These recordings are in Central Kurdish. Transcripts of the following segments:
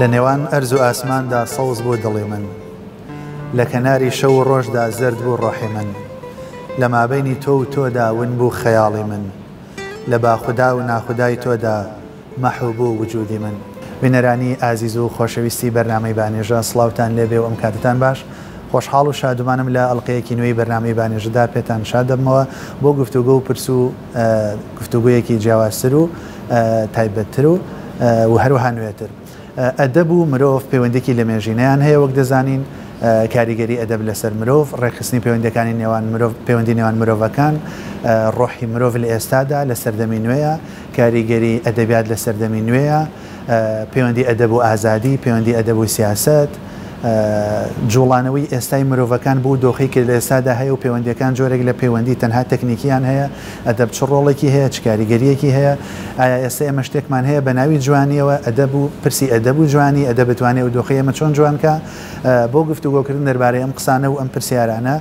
لە نێوان ئەرز و ئاسماندا سەوز بۆ دڵێ من لە کەناری شەو و ڕۆژدا زرد بوو ڕۆحی من لە مابینی تۆ و تۆدا ون بوو خەیاڵی من لە باخدا و ناخدای تۆدا مەحوبوو وجودی من بینەرانی ئازیز و خۆشەویستی بەرنامەی بانێژە سلااوان لێبێ ئەم کاتتان باش. خۆشحاڵ و شادومانم لە ئەلقەیەکی نوێی بەرنامی بانێژدا پێتان شادەمەوە بۆ گفتوگە و پرس و گفتوگویەکی جیاوازتر و تایبەتتر و و هەروها نوێتر. ئەدەب و مرۆڤ پەیوەندێکی لە مێژینیان هەیە وەک دەزانین کاریگەری ئەدەب لەسەر مرۆڤ ڕێکخستنی پەیوەندەکانی نێوان پەیوەندی نێوان مرۆڤەکان ڕۆحی مرۆڤ لە ئێستادا لە سەردەمی نوێیە کاریگەری ئەدەبیات لە سەردەمی نوێیە پەیوەندی ئەدەب و ئازادی پەیوەندی ئەدەب و سیاست جوڵانەوەی ئێستای مرۆڤەکان بوو دۆخی کرد لە ئێستادا هەیە و پەیوەندەکان جۆرێک لە پەیوەندی تەنها تەکنیکیان هەیە ئەدەب چ ڕۆڵێکی هەیە چکاریگەریەکی هەیە ئایا ئێستا ئێمە شتێکمان هەیە بە ناوی جوانیەوە ئەدەب و پرسی ئەدەب و جوانی ئەدە بتوانێت و دۆخی ئەمە چۆن جوانکە بۆ گفتوگۆکردن دەربارەی ئەم قسانە و ئەم پرسیارانە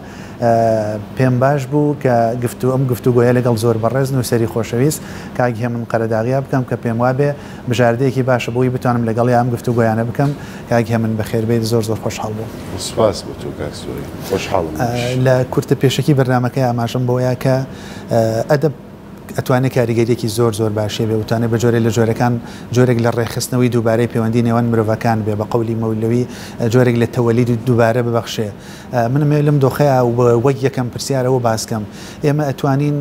پێم باش بوو کە گفتو ئەم گفتوگوۆیە لەگەڵ زۆر بەڕێز و سەری خۆشەویست کاگی هێ من قەرەداغیا بکەم کە پێم وابێ بژاردەیەکی باشە بووی بتوانم لەگەڵی ئەم گفتوگویانە بکەم کاگی هە من بەخێربێت زۆر زۆر خۆشحاڵ بوو سپاس بۆ تۆ کاکسۆری خۆشحاڵ لە کورتە پێشەکی بەرنمەکەی ئاماژم بۆیە کە ئەدەب ئەتوانێت کاریگەریەکی زۆر زۆر باشێ بێ وتانێت بە جۆرە لە جۆرەکان جۆرێک لە ڕێخستنەوەی دووبارەی پەیوەندی نێوان مرۆڤەکان بێ بە قولی مەولەوی جۆرێک لە تەوەلید دووبارە ببەخشێ منم لەم دۆخەیە وەک یەکەم پرسیارەوە باسکەم ئێمە ئەتوانین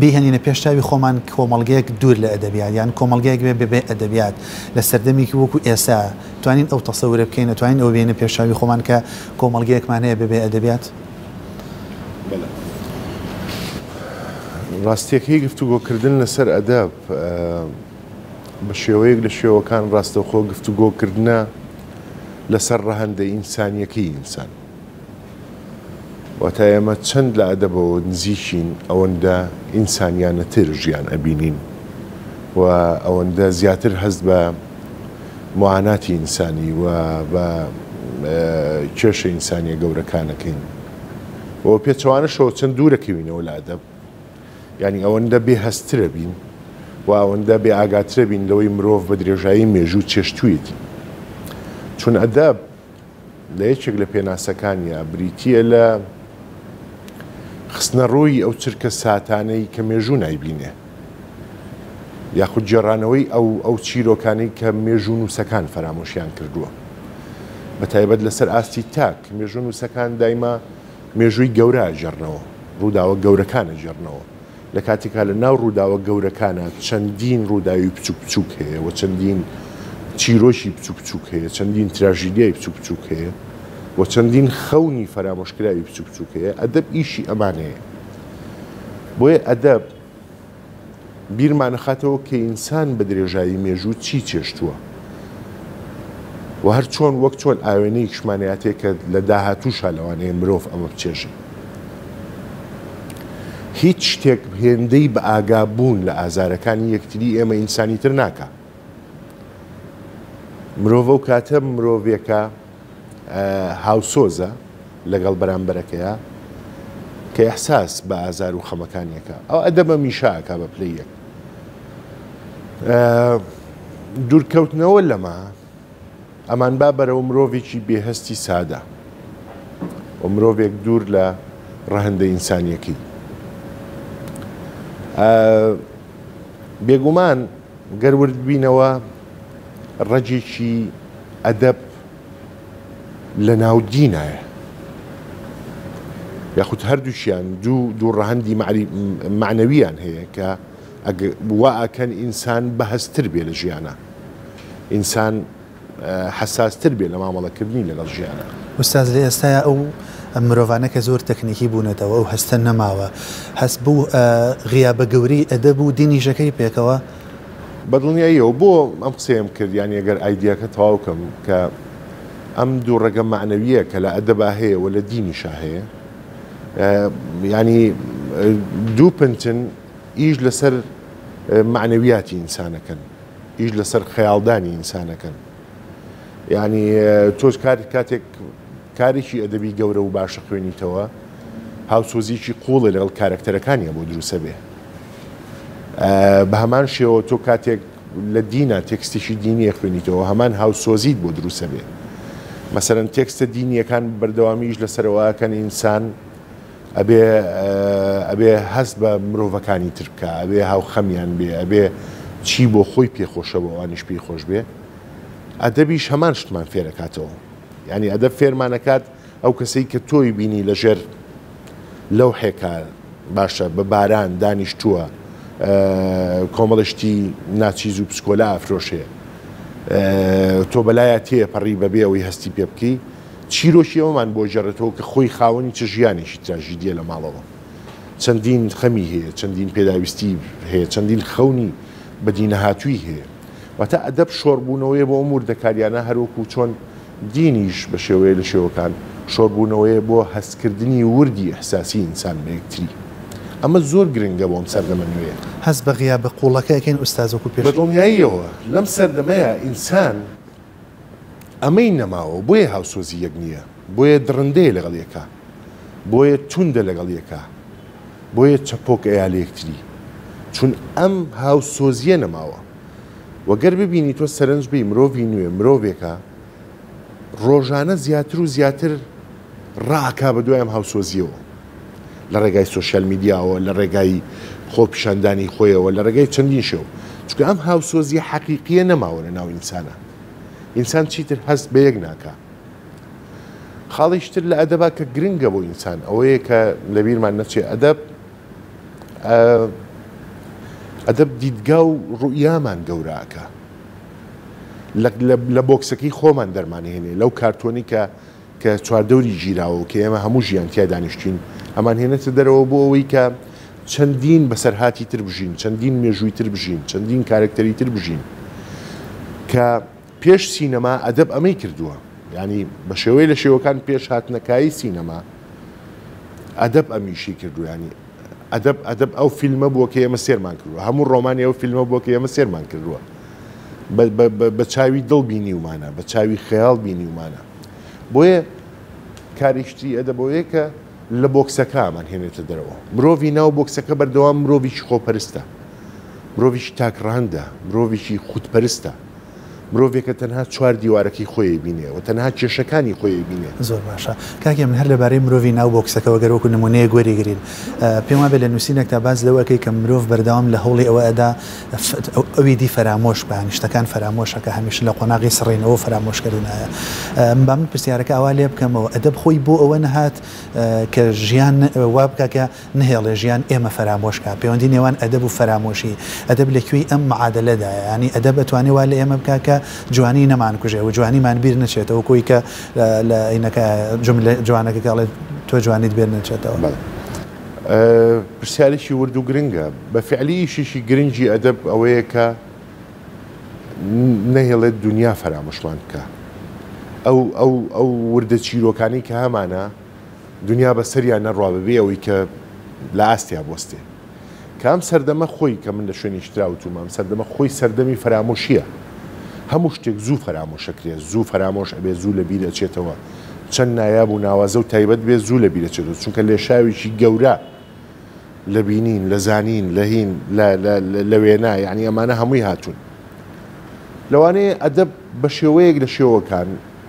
بیهێنینە پێشتاوی خۆمان کۆمەلگەیەک دوور لە ئەدەبیات یان کۆمەلگەیەک بێ ببێ ئەدەبیات لە سەردەمێکی وەکو ئێسا توانین ئەو تەسەورە بکەین نتوانین ئەو بێنە پێشاوی خۆمان کە کۆمەلگەیەکمان هەیە ببێ ئەدەبیات ڕاستیەکەی گفتوگۆکردن لەسەر ئەدەب بە شێوەیەک لە شێوەکان ڕاستەخۆ گفتوگۆکردە لەسەر ڕەهندە ئینسانیەکەی ئینسان واتە ئێمە چەند لە ئەدەبەوە نزیشین ئەوەندە ئینسانیانەتر ژیان ئەبینین و ئەوەندە زیاتر هەست بە معاناتی ئینسانی و بە کێشە ئینسانیە گەورەکانەکەین بۆ پێچوانەشەوە چەند دوورەکەوینەوە لە ئەدەب ینی ئەوەندە بێ هەسترە بین و ئەوەندە بێ ئاگاترە بین لەوەی مرۆڤ بە درێژایی مێژوو چێشتویت چون ئەدەب لە یەکێک لە پێناسەکانی بریتە لە خستنە ڕۆی ئەو چرکە ساتانەی کە مێژوو نایبینێ یاخود جێرانەوەی ئەو ئەو چیرۆکانەی کە مێژوون وسەکان فرامۆشیان کردووە بە تایبەت لەسەر ئاستی تاک مێژون وسەکان دایما مێژووی گەورە ژەرنەوە ڕووداوە گەورەکانە ژەرنەوە لە کاتێکا لە ناو ڕووداوە گەورەکانە چەندین ڕووداوی بچوک بچوک هەیە و چەندین چیرۆشی بچوک بچوک هەیە چەندین تراژیدیای بچوک بچوک هەیە بۆ چەندین خەونی فەرامۆشکراوی بچوک بچووکەیە ئەدەب ئیشی ئەمانەیە بۆیە ئەدەب بیرمانەخاتەوە کە ئینسان بە درێژایی مێژوو چی چێشتووە و هەر چۆن وەک چۆن ئاوێنەی کشمانیاتێک کە لە داهاتوو شالەوانەیە مرۆڤ ئەمە بچێژی هیچ شتێک هێندەی بە ئاگابوون لە ئازارەکانی یەکتری ئێمە ئینسانی تر ناکە مرۆڤ و کاتە مرۆڤێکە هاوسۆزە لەگەڵ بەرامبەرەکەیە کە ئەحساس بە ئازار و خەمەکانیەکە ئەو ئەدەبە میشاکە بە پلەیەک دوورکەوتنەوە لەما ئەمان با بەرەو مرۆڤێکی بێهستی سادە و مرۆڤێک دوور لە ڕەهندە ئینسانیەکی بێگومان گەرورد بینەوە ڕەجێکی ئەدەب لە ناو دینایە یاخود هەردووشیان دوو دوو ڕەهندی معنەویان هەیە کە واکەن ئینسان بەهستر بێ لە ژیانە ئینسان حساستر بێ لە مامەڵەکردنی لەگەڵ ژیانە ئوستاز لە ئێستایا ئەو مرۆڤانە کە زۆر تەکنیکی بوونێتەوە ئەو هەستە نەماوە هەست بوو غیابە گەوری ئەدە بوو دینی ژەکەی پێکەوە بەدڵنیاییەوە بۆ ئەم قسەیەم کرد یان ئەگەر ئایدیەکە تەواوکەم کە ام ئەم دوو ڕگە معنەویە کە لە ئەدەبا هەیە و لە دینیشا هەیە ینی آه، يعني، آه، دوو پنتن ئیش لەسەر آه، معنەویاتی ئینسانەکەن ئیش لەسەر خەیاڵدانی ئینسانەکەن ینی يعني، تۆش كاتك كاريشي ادبي جورا وباشا خويني توا هاو سوزيشي قول لغل كاركتر كان يا بودرو بە بهمان شو تو كاتك لدينا تكستيشي ديني خويني توا همان هاو سوزيد بودرو بێت مەسەرەن تێکستە دینیەکان بەردەوامیش لە سەرەوەکەن ئینسان ئەبێ هەست بە مرۆڤەکانی ترکە ئەبێ هاو خەمیان بێ ئەبێ چی بۆ خۆی پێخۆشەوەوانیش پێی خۆش بێ ئەدەبیش هەمان شتمان فێرەکاتەوە ینی ئەدەب فێرمانەکات ئەو کەسەی کە تۆی بینی لەژێر لەو حێکار باشە بە باران دانیشتووە کۆمەڵشتی ناچیز و پسکۆلا ئافرۆشەیە تۆ بەلایە تێپەڕی بەبێ ئەوی هەستی پێ بکەی چیرۆشی ئەومان بۆ ژێرەتەوە کە خۆی خاوەنی چ ژیانێکی تراژی دیە لە ماڵەوە چەندین خەمی هەیە چەندین پێداویستی هەیە چەندین خەونی بەدینە هاتووی هەیە وەتا ئەدەب شۆڕبوونەوەی بۆ ئەمور دەکاریانە هەروەکو چۆن دینیش بە شێوەیە لە شێوەکان شۆڕبوونەوەی بۆ هەستکردنی وردی ئەحساسی ئینسان بە یەکتری ئەمە زۆر گرنگە بۆم سەردەمە نوێ هەست بەغیا بە قوڵەکەیکەین ئوستازەکو پێ بەدڵنیاییەوە لەم سەردەمەیە ئینسان ئەمەی نەماوە بۆیە هاوسۆزی یەک نییە بۆیە درندەیە لەگەڵ یەکە بۆیە چوندە لەگەڵ یەکە بۆیە چەپۆک ئەیالێکتری چون ئەم هاوسۆزیە نەماوە وەگەر ببینی تۆ سەرنج بی مرۆڤی نوێ مرۆڤێکە ڕۆژانە زیاتر و زیاتر ڕاکا بە دوایم هاوسۆزیەوە لە ڕێگای سوۆشال میدیاوە لە ڕێگای خۆپیشاندانی خۆیەوە لە ڕێگای چەندین شێو چکە ئەم هاوسۆزی حەقیقیە نەماوە لە ناو ئینسانە ئینسان چیتر هەست بە یەک ناکە خاڵیشتر لە ئەدەبا کە گرنگە بۆ ئینسان ئەوەیە کە لەبییرمان نەچێ ئەدەب ئەدەب دیدگا و ڕوئیامان گەوراکە لە بۆکسەکەی خۆمان دەرمانهێنێ لەو کارتۆنی کە کە چواردەوری گیراوە کە ئێمە هەموو ژیان تیا دانیشتین ئەمان هێنێتە دەرەوە بۆ ئەوەی کە چەندین بەسەرهاتی تر بژین چەندین مێژووی تر بژین چەندین کارکتەری تر بژین کە پێش سینەما ئەدەب ئەمەی کردووە ینی بە شێوەی لە شێوەکان پێش هاتنەکایی سینەما ئەدەب ئەمیشی کردویانی ئەدەب ئەدەب ئەو فیلمە بووە کە ئێمە سێرمان کردووە هەموو ڕۆمانی ئەو فیلمە بووە کە ئێمە سێرمان کردووە بە چاوی دڵ بینیومانە بە چاوی خەیاڵ بینیومانە بۆیە کاریشتی ئەدەبەوەیە کە لە بۆکسەکەمان هێنێتە دەرەوە مرۆڤی ناو بۆکسەکە بەردەوام مرۆڤی خۆپەرستە مرۆڤش تاکڕاندە مرۆڤشی خودپەرستە مرۆڤێکە تەنها چوار دیوارەکەی خۆی بینێ و تەنها کێشەکانی خۆی بینێ زۆر باشە کاکی من هەر لەبارەی مرۆڤی ناو بۆکسەکەەوە گەرەوەکو نمونەیە گوەریگرین پێم وابێت لە نووسینێک تا باز لەوەکەی کە مرۆڤ بەرداوام لە هەوڵی ئەوە ئەدا ئەویدی فرامۆش بانیشتەکان فرامۆشەکە هەمیشە لە قۆناغی سڕێنەوە فرامۆشکردنایە با من پرسیارەکە ئاوا لێ بکەمەوە ئەدەب خۆی بۆ ئەوە نەهات کە ژیان وا بکەکە نهێڵێ ژیان ئێمە فرامۆشکە پەیوەندی نێوان ئەدەب و فرامۆشی ئەدەب لەکوێی ئەم معادلەدایە ینی ئەدەب ئەتوانێ وا لە ئێمە بکاکە جوانی نەمانکوژێ و جوانیمان بیر نچێتەوە کۆی کە لە عینەکە جوانەکە کاڵێ تۆ جوانیت بێن نچێتەوە. پرسیارێکی ورد و گرنگە بە فعلی شیشی گرنگی ئەدەب ئەوەیە کە نەهێڵێت دنیا فەرامۆشلان بکە ئەو ئەو ئەو وردە چیرۆکانی کە هەمانە دنیا بە سەریان نەڕاببێ ئەوی کە لە ئاستیا بستێ کام سەردەمە خۆی کە من لە شوێنی شتراوتومام سەردەمە خۆی سەردەمی فرامۆشیە هەموو شتێک زوو فەرامۆشەکرێت زوو فەرامۆش ئەبێ زوو لە بیر ئەچێتەوە چەند نایاب و ناوازە و تایبەت بێ زوو لە بیرەچێتەوە چونکە لێشاویی گەورە لە بینین لە زانین لە هین لە وێنا یعنی ئەمانە هەمووی هاتوون لەوانەیە ئەدەب بە شێوەیەک لە شێوەکان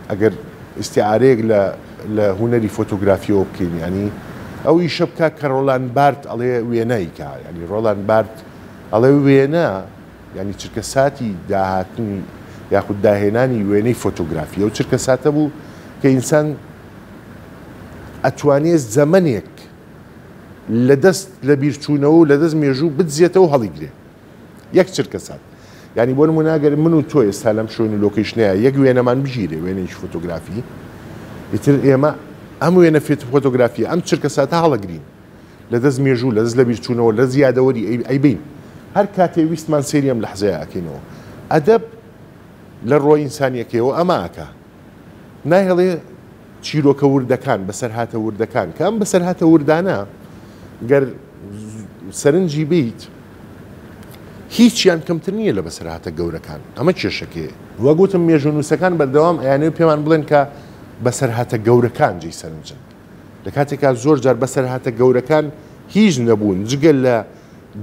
ئەگەر ئستیعارەیەک لە هوەری فۆتۆگرافیەوە بکەین ینی ئەو ئیشە بکە کە ڕۆلان بارت ئەڵێ وێنایکە ینی ڕۆلان بارت ئەڵێ وێنە ینی چرکە ساتی داهاتنی یاخود داهێنانی وێنەی فۆتۆگرافی و چرکە ساتە بوو کە ئینسان ئەتوانێت زەمنێک لە دەست لە بیرچوونەوە لە دەست مێژوو بدزیێتەوە هەڵیگرێ یەک چرکە سات ینی بۆ مناگەر من و تۆ ئێستا لەم شوێن لۆکیشنەیە یەک وێنەمان بژیرێ وێنێکی فۆتۆگرافی ئیتر ئێمە ئەم وێنە فێت فۆتۆگرافی ئەم چرکە ساتە هەڵەگرین لە دەست مێژوو لە دەست لە بیرچوونەوە لە زیادەوەری ئەیبین هەر کاتێ ویستمان سریەم لە حزەیە ئەکەینەوە ئەدەب لە ڕۆی ئینسانیەکەەوە ئەماکە نایهڵێ چیرۆکە وردەکان بەسەر هاتە وردەکان کەم بەسەر هاتە وردانە گەر سەرنجی بیت هیچیان کەمتر نییە لە بەسەر هاتە گەورەکان ئەمە کێشەکێ وەگوتم مێژونووسەکان بەردەوام یانێ پێمان بڵێن کە بەسەر هاتە گەورەکان جی سەرنجن لە کاتێکا زۆر جار بەسەر هاتە گەورەکان هیچ نەبوون جگەل لە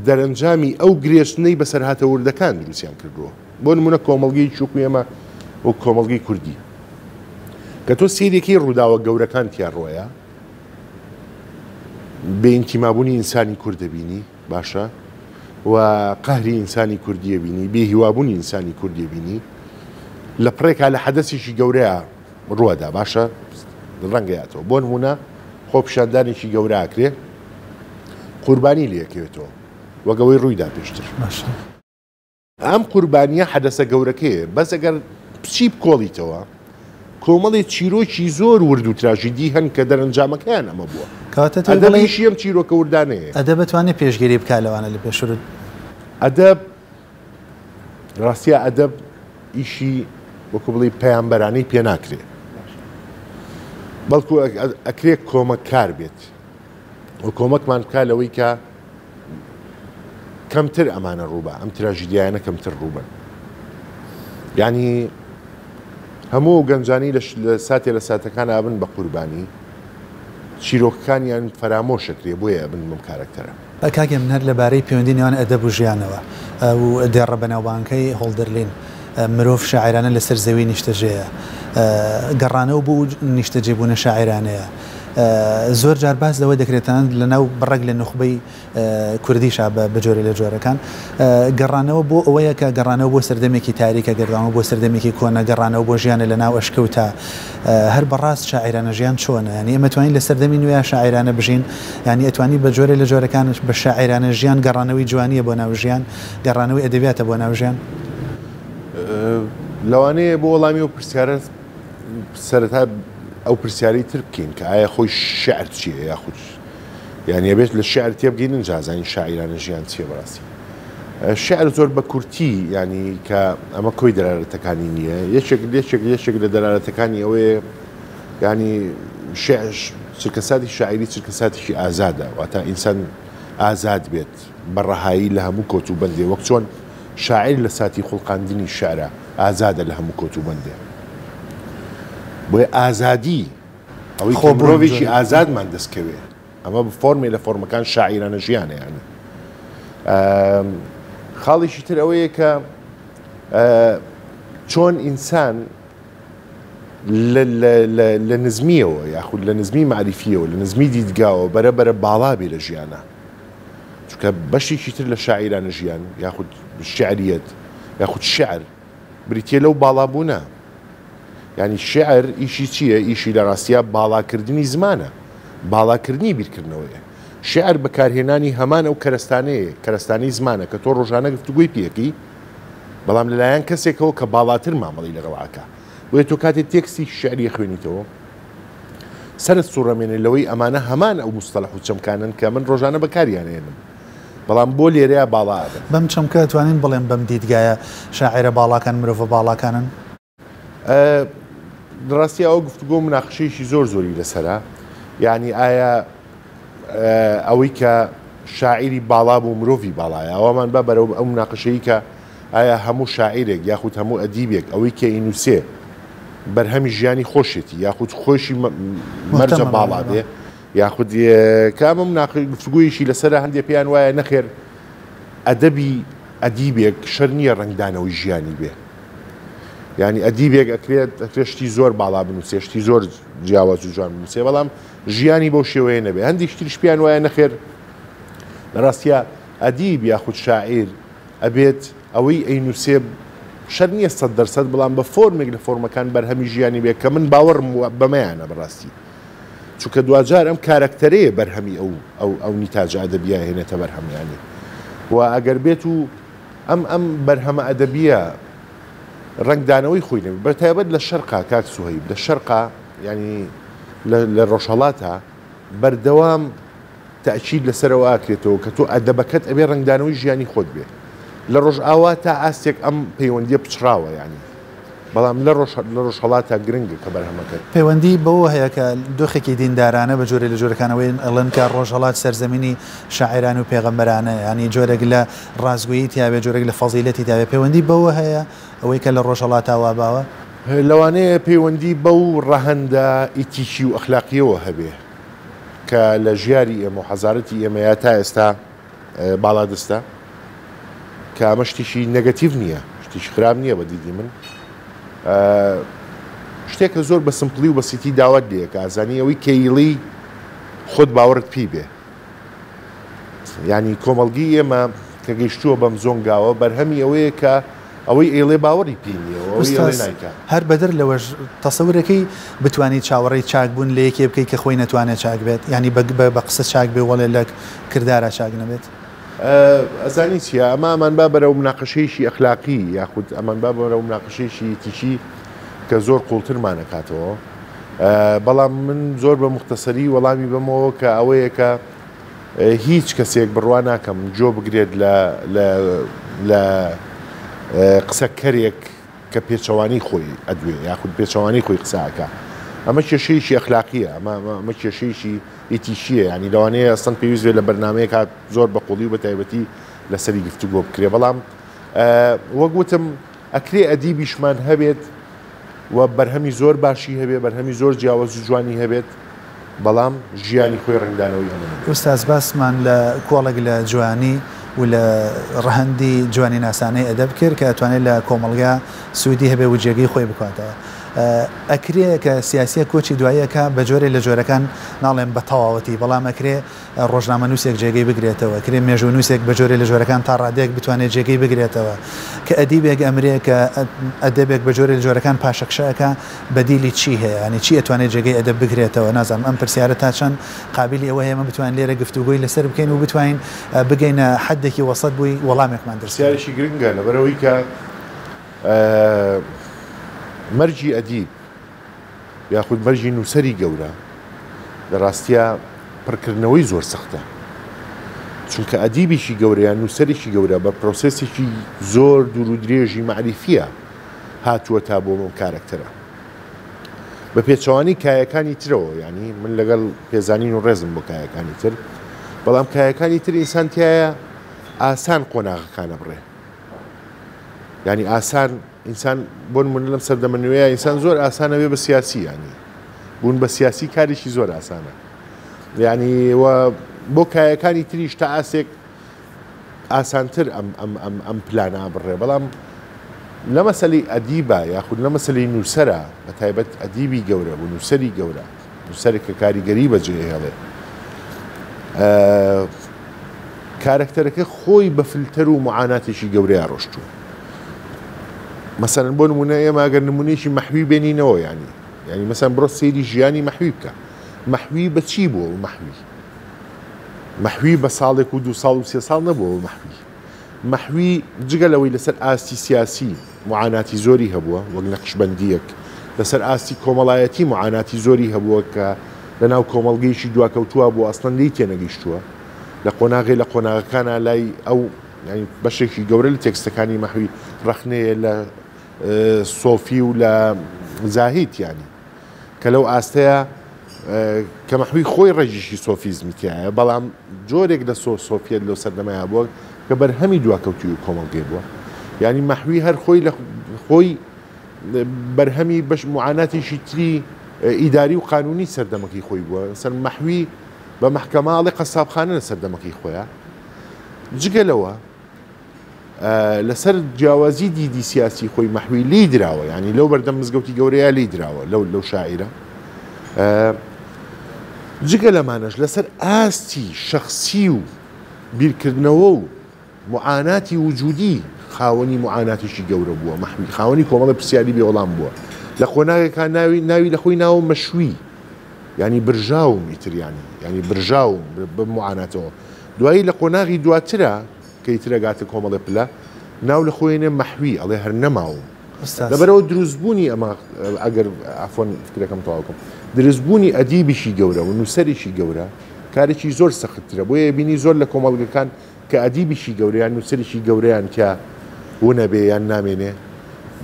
دەرەنجامی ئەو گرێشتنەی بەسەر هاتە وردەکان دروستیان کردووە بۆ نمونە کۆمەلگی چووکو ئێمە ئەو کۆمەلگی کوردی کە تۆ سیرێکی ڕووداوە گەورەکان تیاڕۆیە بینتیمابوونی ئینسانی کورد دەبینی باشە و قهری ئینسانی کوردیە بینی بێ هیوابوونی ئینسانی کوردی بینی لە پڕێکا لە حەدەسیشی گەورەیە ڕوادا باشە ڕەنگەیاتەوە بۆ نمونە خۆپشاندانێکی گەورە ئاکرێ قوربانی لەکەوێتەوە وەگەوەی ڕوویدا پێشتر باشە. ئەم قوربانیە حەدەسە گەورەکەیە بەس ئەگەر پچی بکۆڵیتەوە کۆمەڵی چیرۆکی زۆر ورد و تراژیدی هەن کە دەرەنجامەکەیان ئەمە بووە کاتەشیم چیرۆکە وردانەیە ئەدە بتوانێت پێشگیری بکالەوانە لە پێشرت ئەدەب ڕاستیا ئەدەب ئیشی وەکو بڵی پەیانبەرانەی پێ ناکرێت بەڵکو ئەکرێت کۆمەک کار بێت و کۆمەکمان بکالەوەی کە کەمتر ئەمانە ڕووبە ئەم تراژیدیانە کەمتر ڕووبن ینی هەموو گەنجانی لە ساتێ لە ساتەکان ئابن بە قوربانی چیرۆکەکانیان فەرامۆشەکرێ بۆیە بن بم کارکتەرە ئەکگەم نەر لەبارەی پەیوەندینیان ئەدەب و ژیانەوە و دێڕە بەناوبانکەی هەڵدرلین مرۆڤ شاعرانە لەسەر زەوی نیشتەژەیە گەڕانە و بوو نیشتەجێبوونە شاعرانەیە زۆر جار باز لەوە دەکرێتان لە ناو بڕگ لە نخبەی کوردیشا بە جۆری لە جۆرەکان گەڕانەوە بۆ ئەوەیە کە گەڕانەوە بۆ سەردەمێکی تاریکە گەردانەوە بۆ سەردەمێکی کۆنە گەڕانەوە بۆ ژیانە لە ناو ئەشکەوتە هەر بەڕاست شاعرانە ژیان چۆنە ینی ئەمەتوانین لە سەردەمی نوێ شاعرانە بژین ینی ئەتوانی بە جۆرە لە جۆرەکانش بە شاعرانە ژیان گەڕانەوەی جوانیە بۆ ناو ژیان گەڕانەوەی ئەدەبیاتە بۆ ناو ژیان لەوانەیە بۆ وەڵامی و پرسیارە سەرتا او برسياري تركين كاي خوي ئایا خۆی شعر چیە یاخود یعنی بێت لە شعر تێ بگەین جازانین شاعرانە ژیان چیە بەڕاستی شعر زۆر بە کورتی ینی کە ئەمە کۆی دەرارەتەکانی نییە یەکێک لێچێک یەشێک لە دەرارەتەکانی ئەوەیە ینی شعش چرکەساتی شاعری چرکەساتیشی ئازادە واتە ئینسان ئازاد بێت بەڕەهایی لە هەموو کۆت و بەندێ وەک چۆن شاعری لە ساتی خوڵقاندنی شارە بۆی ئازادی ئەوەی خۆ مرۆڤێکی ئازادمان دەستکەوێ ئەمە فۆرمێ لە فۆرمەکان شاعیرانە ژیانیانە خاڵیشی تر ئەوەیە کە چۆن ئینسان لە نزمیەوە یاخود لە نزمی معریفیەوە لە نزمی دیدگاوە بەرە بەرە باڵابێ لە ژیانە چکە بەشێکی تر لە شاعیرانە ژیان یاخود شعریەت یاخود شعر بریتە لەو باڵابوونە ینی شعر ئیشی چییە ئیشی لە ڕاستیا باڵاکردنی زمانە باڵاکردنی بیرکردنەوەیە شعر بەکارهێنانی هەمان ئەو کەرستانەیە کەرستانی زمانە کە تۆ ڕۆژانە گفتوگوی پێکی بەڵام لەلایەن کەسێکەوە کە باڵاتر مامەڵی لەگەڵاکە وێ تۆ کاتێ تێکستی شعری خوێنیتەوە سرت سوڕەمێنێ لەوەی ئەمانە هەمان ئەو مستەلح و چەمکانن کە من ڕۆژانە بەکاریانێنم بەڵام بۆ لێرەیە باڵا بەم چەمکە توانین بڵێن بەم دیدگایە شاعرە باڵاکان مرۆڤە باڵاکانن ڕاستی ئەوە گفتگۆ مناقشەیەکی زۆر زۆری لەسرە یعنی ئایا ئەوەی کە شاعری باڵا بوو مرۆڤی باڵایە ئەومان بە بەرەو ئەو مناقشەی کە ئایا هەموو شاعیرێک یاخود هەموو ئەدیبێک ئەوەی کە ئینووسێ بەرهەمی ژیانی خۆشێتی یاخود خۆشی مەرجە باڵا بێ یاخود کامە گفتگویشی لەسەر هەندێک پێیان وایە نەخێر ئەدەبی ئەدیبێک شەرنیە ڕنگدانەوەی ژیانی بێت ینی ئەدیبێک ئەکرێت ئەکرێشتی زۆر باڵا بنووسێ شتی زۆر جیاواز و جوان بنووسێ بەڵام ژیانی بەو شێوەیە نەبێ هەندێک تریش پیان وایە نەخێر لە ڕاستە ئەدیب یاخود شاعیر ئەبێت ئەوەی ئەینووسێ شەر نییە سە دەرسەد بڵام بە فۆرمێک لە فۆرمەکان بەرهەمی ژیانی بێ کە من باوەڕم بەمەیانە بڕاستی چونکە دوجار ئەم کارکتەرەیە بەرهەمی ئەو ئەو ئەو نیتاج ئەدەبیە هێنێتە بەرهەمیانی و ئەگەر بێت و ئەم ئەم بەرهەمە ئەدەبیە ڕنگدانەوەی خوینێ بە تایبەت لە شەرقا کاک سوهیب لە شەرقا ینی لە ڕۆژهڵاتە بەردەوام تاچید لەسەرەوە ئاکرێتەوە کە تۆ ئەدەبەکەت ئەبێ ڕنگدانەوەی ژیانی خۆت بێ لە ڕۆژئاوا تا ئاستێک ئەم پەیوەندی پچراوە ینی بەڵام لە لە ڕۆژهڵاتە گرنگە کە بەرهەمەکەت پەیوەندی بەوە هەیە کە دۆخێکی دیندارانە بە جۆرە لە جۆرەکانەوەی ئەڵەن کە ڕۆژهڵات سەرزمینی شاعران و پێغەمبەرانە ینی جۆرەك لە ڕازگویی تیاوێ جۆرەك لە فەزیلەتی داوێ پەیوەندی بەوە هەیە ئەوەی کە لە ڕۆژهڵات ئاوا باوە لەوانەیە پەیوەندی بەو ڕەهەندە ئیتیشی و ئەخلاقیەوە هەبێ کە لە ژیاری ئێمە و حەزارەتی ئێمەیە تا ئێستا باڵادستە کە ئەمە شتیشی نەگەتیو نییە شتیش خراب نییە بە دیدی من شتێکە زۆر بە سمپلی و بەسیتی داوت دیەکە ئازانی ئەوەی کەیڵی خۆت باوەرت پی بێ ینی کۆمەلگی ئێمە کە گەیشتووە بەم زۆنگاوە بەرهەمی ئەوەیە کە ئەوەی ئێڵێ باوەری پینیەوە هەر بەدەر لەوەش تەسەورەکەی بتانی چاوەڕی چاک بوون لە یەکێ بکەی کە خۆی نەتوانێت چاک بێت ینی بە قسە چاک بێ وەڵێ لەک کردارە چاک نەبێت. ئەزانی چیە ئەمە ئەمان با بەرە و مناقشەیشی ئەخلاقی یاخود ئەمان با بەرە و مناقشەیشی تیشی کە زۆر قوڵترمانەکاتەوە بەڵام من زۆر بە مختەسەری وەڵامی بمەوە کە ئەوەیەکە هیچ کەسێک بڕوان ناکەم جۆ بگرێت لە قسە کەرێک کە پێچەوانی خۆی ئەدوێ یاخود پێچەوانی خۆی قساکە ئەمە کێشەیەشی ئەخلاقیە ئەمە کێشەیەشی ئێتیشیە ینی لەوانەیە ئەستن پێویستێ لە بەرنمەیە کات زۆر بە قوڵی بە تایبەتی لەسەری گفتو بۆ بکرێ بەڵام وەگوتم ئەکرێ ئەدی بیشمان هەبێت و بەرهەمی زۆر باشی هەبێ بەرهەمی زۆر جیاوەز جوانی هەبێت بەڵام ژیانی خۆی ڕنگدانەوەی ئوستاز باسمان لە کۆڵک لە جوانی و لە ڕەهندی جوانی ناسانەی ئەدەب کرد کە ئەتوانێت لە کۆمەلگا سوودی هەبێ و جێگەی خۆی بکاتەوە. ئەکرێ کە سیاسیە کۆچی دواییەکە بە جۆرە لە جۆرەکان ناڵێن بە تەواوەتی بەڵام ئەکرێ ڕۆژنامە نووسێک جێگەی بگرێتەوە کرێ مێژوو نووسێک بە جۆرە لە جۆرەکان تا ڕادێک بتوانێت جێگەی بگرێتەوە کە ئەدیبێک ئەمرێ کە ئەدەبێک بە جۆرە لە جۆرەکان پاشەکشەکە بەدیلی چی هەیە ینی چی ئەتوانێت جێگەی ئەدە بگرێتەوە نازانم ئەم پرسیارە تا چەند قابلی ئەوە هێمە بتوان لێرە گفتوگوی لەسەر بکەین و بتوانین بگەینە حدێکی وەسەد بووی وەڵامێکمان درسیارشی گرنگە لەبەرەوەی کە مەرجی ئەدیب یاخود مەرجی نووسری گەورە لە ڕاستە پڕکردنەوەی زۆر سەختە چونکە ئەدیبیشی گەوریان نووسریشی گەورە بە پرۆسسێکی زۆر دوور و درێژی معریفە هاتووە تا بۆ ئەم کارکتەرە بە پێچوانی کایەکانی ترەوە ینی من لەگەڵ پێزانین و ڕێزم بۆ کایەکانی تر بەڵام کایەکانی تر ئینسانتیایە ئاسان قۆناغەکانە بڕێ ینی ئاسان ئینسان بۆن من لەم سەردەمەنوەیە ئینسان زۆر ئاسانەوێ بە سیاسی ینی بوون بە سیاسی کارێکی زۆر ئاسانە یعنی بۆ کایەکانی تریش تا ئاسێک ئاسانتر ئەم پلانە بڕێ بەڵام لە مەسەلی ئەدیبە یاخود لە مەسلی نووسرە بە تایبەت ئەدیبی گەورە بوو نووسری گەورە نووسەرێک کە کاریگەری بەجێهێڵێ کارکتەرەکە خۆی بە فلتەر و معاناتێکی گەورەیە ڕۆشتووە مەسەرن بۆ نمونە ئێمە ئەگەر نمونێکی مەحوی بێنینەوە ینی ینی مەسەن بڕۆ سێری ژیانی مەحوی بکە مەحوی بە چی بووە و مەحوی مەحوی بە ساڵێک و دو ساڵ و سێ ساڵ نەبووە و مەحوی مەحوی جگە لەوەی لەسەر ئاستی سیاسی معاناتی زۆری هەبووە وەک نەقشبندیەک لەسەر ئاستی کۆمەڵایەتی معاناتی زۆری هەبووە کە لەناو کۆمەڵگەیشی دواکەوتووە بۆ ئەسڵەن لی تێنەگەیشتووە لە قۆناغی لە قۆناغەکانە لای ئەو بەشێکی گەورە لە تێکستەکانی مەحوی ڕخنەیە لە سۆفی و لە زاهیت ینی کە لەو ئاستەیە کە مەحوی خۆی ڕێژیشی سۆفیزمتیایە بەڵام جۆرێک لە سۆ سۆفیت لەو سەردەمایە بووە کە بەرهەمی دواکەوتی و کۆمەڵگەی بووە ینی مەحوی هەر خۆی لە خۆی بەرهەمی بەش معاناتیشی تری ئیداری و قانونی سەردەمەکی خۆی بووە سەر مەحوی بە محکەماڵی قەسابخانە لە سەردەمەکی خۆیە جگەلەوە لەسەر جیاوازی دیدی سیاسی خۆی مەحوی لی درراوە ینی لەو بەردەم مزگەوتی گەورەیە لی درراوە لەو لەو شاعرە جگە لەمانەش لەسەر ئاستی شخصی و بیرکردنەوە و معاناتی وجودی خاوەنی معاناتیشی گەورە بووە مەحمی خاوەنی کۆمەڵە پرسیاری بێ وەڵام بووە لە خۆناگەکان ناوی ناوی لە خۆی ناوە مەشووی ینی برژاوم ئیتریانی ینی برژاوم بە معاناتەوە دوایی لە قۆناغی دواترە کەی ترەگاتە کۆمەڵێ پلە ناو لە خۆێنە مەحوی ئەڵێ هەر نەماوم لەبەرەوە دروستبوونی ئەمە ئەگەر ئافۆن فکرەکەم تەواوکەم دروستبوونی ئەدیبیشی گەورە و نووسەرێکی گەورە کارێکی زۆر سەختترە بۆ یە بینی زۆر لە کۆمەڵگەکان کە ئەدیبیشی گەوریان نووسریشی گەوریان کە وەبێ یان نامێنێ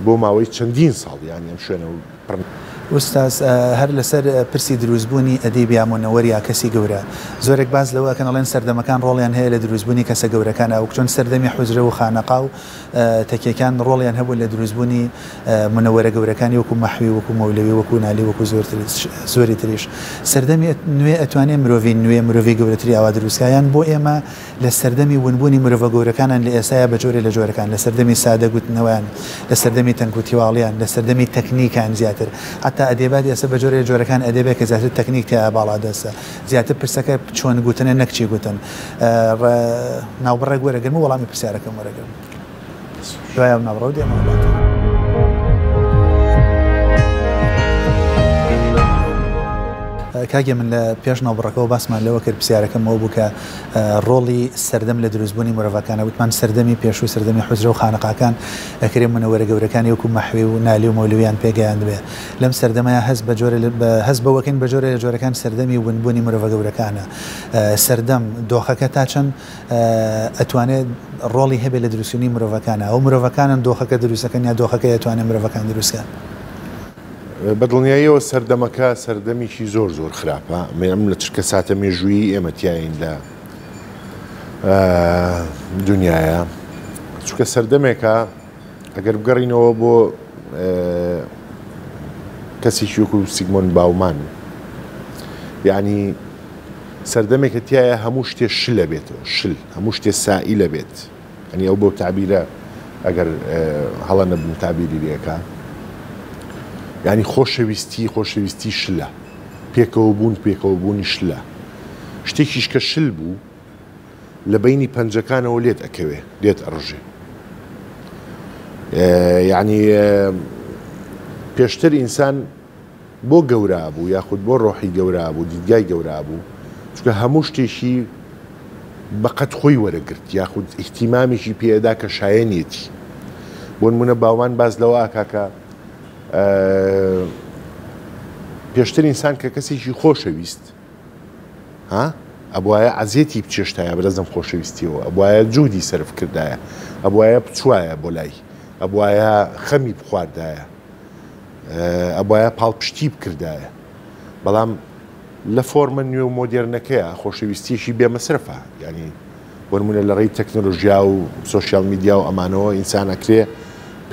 بۆ ماوەی چەندین ساڵیان ئەم شوێنە و پرن. ئوستاس هەر لەسەر پرسی دروستبوونی ئەدیبیامونەوەری یا کەسی گەورە زۆرێک باز لەوە کەنەڵێن سەردەمەکان ڕۆڵیان هەیە لە دروستبوونی کەسە گەورەکان ئەو چۆن سەردەمی حوزرە و خانەقا و تەکیەکان ڕۆڵیان هەبوو لە دروستبوونی منەوەرە گەورەکانی وەکو مەحوی وەکو مەولەوی وەکو نالی وەکو زۆر زۆری تریش سەردەمی نوێ ئەتوانێت مرۆڤ نوێ مرۆڤی گەورەتری ئاوا دروستکایان بۆ ئێمە لە سەردەمی ونبوونی مرۆڤ گەورەکانان لە ئێسایا بە جۆرە لە جۆرەکان لە سەردەمی سادەگوتنەوەیان لە سەردەمی تەنکوتیواڵیان لە سەردەمی تەکنیکان زیاتر حتا ئەدێبات ئێستا بە جۆرە جۆرەکان ئەدەبێت کە زیاتر تەکنیک تیا باڵا دەستە زیاتر پرسەکە چۆن گوتنە نەکچی گوتن ناوبڕێ گوەرەگرم و وەڵامی پرسیارەکەم وەرەگرم دوایە ناوڕۆ دێمەڵات. کاگە من لە پێش ناوبڕەکەەوە باسمان لەوە کرد پرسیارەکەمەوە بووکە ڕۆڵی سەردەم لە دروستبوونی مرۆڤەکانە وتمان سەردەمی پێش و سەردەمی حوزرە و خانەقاکان ئەکرێ منەوەرە گەورەکانی وەکو مەحوی و نالی و مەولویان پێگەیان بێ لەم سەردەمای هەز بە جۆرە هەز بەوەکەین بە جۆرە لە جۆرەکان سەردەمی ونبوونی مرۆڤە گەورەکانە سەردەم دۆخەکە تا چەند ئەتوانێت ڕۆڵی هەبێ لە دروستنی مرۆڤەکانە ئەو مرۆڤەکانن دۆخەکە دروستەکەن یا دۆخەکە ئەتوانێت مرۆڤەکان دروستکە. بەدڵنیاییەوە سەردەمەکە سەردەمیشی زۆر زۆر خراپە مێم لە چرکە ساتە مێژووی ئێمەتیاییندا دنیاە چکە سەردەمێکە ئەگەر بگەڕینەوە بۆ کەسیشی وکو سیگمۆن باومان یعنی سەردەمێکە تایە هەموو شتێ شل لە بێتەوە شل هەموو شتێ سائی لە بێت ئەنی ئەو بۆ تابیرە ئەگەر هەڵە نەبوو تابیری لەکە ینی خۆشەویستی خۆشەویستی شلە پێکەوە بوون پێکەوە بوونی شلە شتێکیشکە شل بوو لە بینی پەنجەکانەوە لێت ئەکەوێ لێت ئەڕژێ یعنی پێشتر ئینسان بۆ گەورە بوو یاخود بۆ ڕۆحی گەورە بوو دیدگای گەورە بوو چکە هەموو شتێکی بەقەت خۆی وەرەگرت یاخود ئیحتیمامێکی پێدا کە شایەنێتی بۆ منە باوان باز لەوە ئاکاکە پێشتر ئینسان کە کەسێکی خۆشەویست ها؟ ئەبواە عزیێتی بچێشتایە بەرەزم خۆشەویستیەوە ئەبواە جوودی سرف کردایە ئەبواە بچوایە بۆ لای ئەبواە خەمی بخواردایە ئەبواە پاڵپشتی بکردایە بەڵام لە فۆرمە نوێ و مۆدیێرنەکەیە خۆشەویستیشی بێمەسرفە ینی وەرمونە لەڕێی تەکنۆلژیا و سوۆسیال میدیا و ئەمانەوە ئینسانەکرێ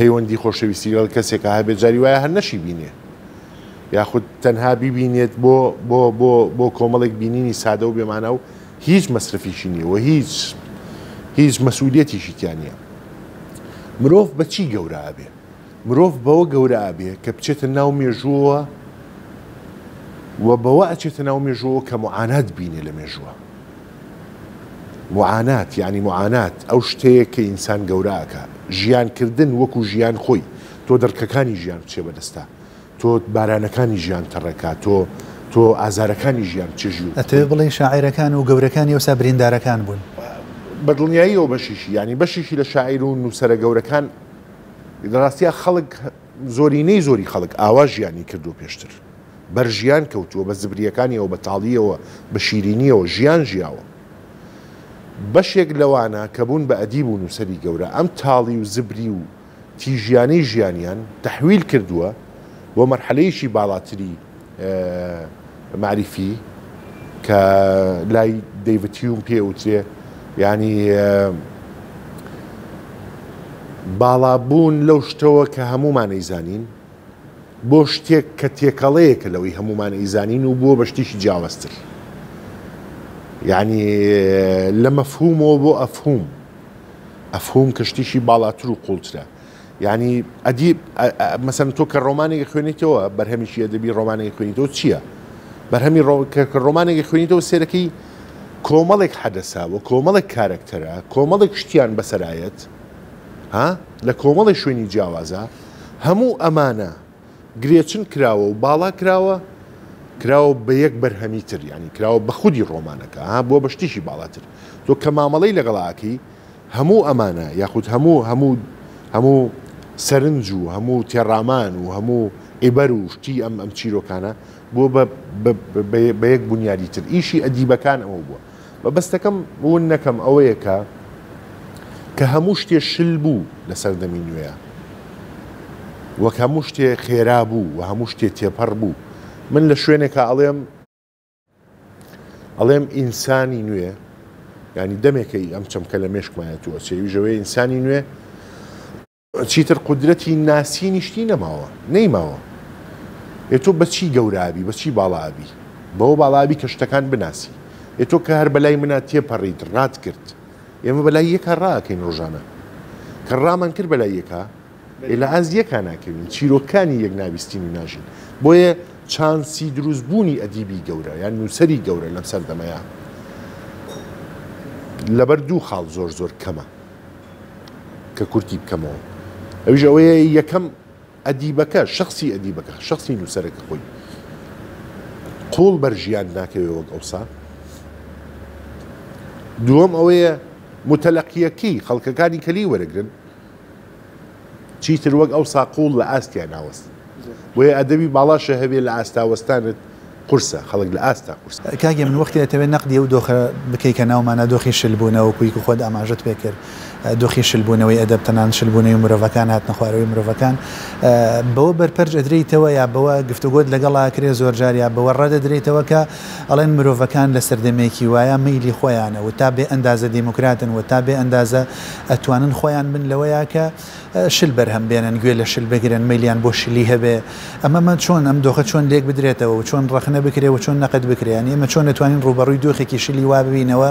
پەیوەندی خۆشەویستی لەڵ کەسێکە هەبێت جاری وایە هەر نەشی بینێ یاخود تەنها ببینێت بۆ بۆ بۆ بۆ کۆمەڵێک بینینی سادە و بێمانە و هیچ مەصرفیشی نیەوە هیچ هیچ مەسوولەتیشی تیان نیە مرۆڤ بەچی گەورە ئابێ مرۆڤ بەوە گەورە ئابێ کە بچێتە ناو مێژووە و بەوە ئەچێتە ناو مێژوەوە کە معانات بینێ لە مێژووە معانات یعنی معانات ئەو شتەیە کە ئینسان گەوراکە ژیانکردن وەکو ژیان خۆی تۆ دەرکەکانی ژیان بچێ بەدەستا تۆ بارانەکانی ژیان تەڕەکە تۆ تۆ ئازارەکانی ژیان چژی ئەتێ بڵێ شاعیرەکان و گەورەکانی ئەوسا بریندارەکان بوون بەدڵنیاییەوە بەشیشی ینی بەشیشی لە شاعیر و نووسرە گەورەکان ڕاستیا خەڵک زۆرینەی زۆری خەڵک ئاوا ژیانی کردو پێشتر بەرژیان کەوتووە بە زبریەکانیەوە بە تاڵیەوە بە شیرینیەوە ژیان ژیاوە بەشێک لەوانە کە بوون بە ئەدیب و نووسری گەورە ئەم تاڵی و زبری و تیژیانەی ژیانیان تحویل کردووە بۆ مەرحەلەیەشی باڵاتری معریفی کە لای دەیڤتیوم پێوترێ ینی باڵابوون لەو شتەوە کە هەمومان ئەیزانین بۆ شتێک کە تێکەڵەیەکە لەوەی هەمومان ئەیزانین و بۆ بەشتیشی جیاوازتر. یعنی لە مەفهومەوە بۆ ئەفهوم ئەفهوم کەشتیشی باڵاتر و قوڵترە یعنی ئەدی مەسەن تۆ کە ڕۆمانێکی خوێنیتەوە بەرهەمیشی ئەدەبی ڕۆمانێکی خوێنیتەوە چییە؟ بەرهەمی ڕۆمانێکی خوێنیتەوە سێرەکەی کۆمەڵێک حەدەساوە کۆمەڵێک کارکتەرە کۆمەڵێک شتیان بەسەرایەت ها لە کۆمەڵی شوێنی جیاوازە هەموو ئەمانە گرێچن کراوە و باڵا کراوە کراوە بە یەک بەرهەمی تر ینی کراوە بە خودی ڕۆمانەکە ها بۆ بەشتیشی باڵاتر تۆ کە مامەڵی لەگەڵاکی هەموو ئەمانە یاخود هەموو هەموو هەموو سەرنج و هەموو تێڕامان و هەموو ئێبەر و شتی ئەم ئەم چیرۆکانە بۆ بە یەک بنیادی تر ئیشی ئەدیبەکان ئەوە بووە بە بەستەکەم بوون نەکەم ئەوەیەکە کە هەموو شتێ شل بوو لە سەردەمی نوێە وەک هەموو شتێ خێرا بوو و هەموو شتێ تێپەڕ بوو من لە شوێنێکە ئەڵێم ئەڵێم ئینسانی نوێ ینی دەمێکی ئەم چەمکە لە مێشکمایەتوە سێویژەوەی ئینسانی نوێ چیتر قدرەتی ناسی نیشتی نەماوە نەیماوە ێ تۆ بەچی گەورابی بەچی باڵابی بەوە باڵابی کە شتەکان بناسی ێ تۆ کە هەر بەلای منە تێپەڕیت ڕات کرد ئێمە بەلای یەکە ڕاکەین ڕۆژانە کە ڕامان کرد بەلای یەکە لە ئاز یەکە ناکەین چیرۆکانی یەک ناویستینی ناژین بۆیە چانسی دروستبوونی ئەدیبی گەورە یان نووسری گەورە لەم سەردەمەیە لەبەر دوو خاڵ زۆر زۆر کەمە کە کورتی بکەمەوە ئەوژ ئەوەیە یەکەم ئەدیبەکە شخصی ئەدیبەکە شخصی نووسەرەکە خۆی قۆڵ بەرژیان ناکەوێت ئەوسا دووەم ئەوەیە متەلەقیەکەی خەڵکەکانی کەلی وەرەگرن چیتر وەک ئەوسا قوڵ لە ئاستیان ناوەستن وهي ادبي باڵاشە هەبێ لە ئاستاوەستانت قرسە خەڵک لە ئاستا قرس کاگە من وەختی دەتەوێت نەقدی و دۆخە بکەی کە ناومانە دۆخی شلبوونەوە کویک و خۆت ئاماژت پێکرد دۆخی شلبوونەوەی ئەدەبتەنان شلبوونەوەی مرۆڤەکان هاتنە خواروی مرۆڤەکان بەوە بەرپەرج ئەدریتەوە یا بەوە گفتوگۆت لەگەڵاکرێ زۆر جاریا بەوە ڕەدەدرێتەوە کە ئەڵێن مرۆڤەکان لە سەردەمێکی وایە میلی خۆیانە و تا بێ ئەندازە دیموکراتن و تا بێ ئەندازە ئەتوانن خۆیان من لەوەیە کە شل بەرهەم بێنن گوێ لە شل بگرن میلیان بۆ شلی هەبێ ئەمە من چۆن ئەم دۆخە چۆن لێک بدرێتەوە و چۆن ڕخنە چۆنە بکرێەوە چۆن نەقد بکریان ئمە چۆن نتوانین ڕوبەڕووی دۆخێکی شلی وا ببینەوە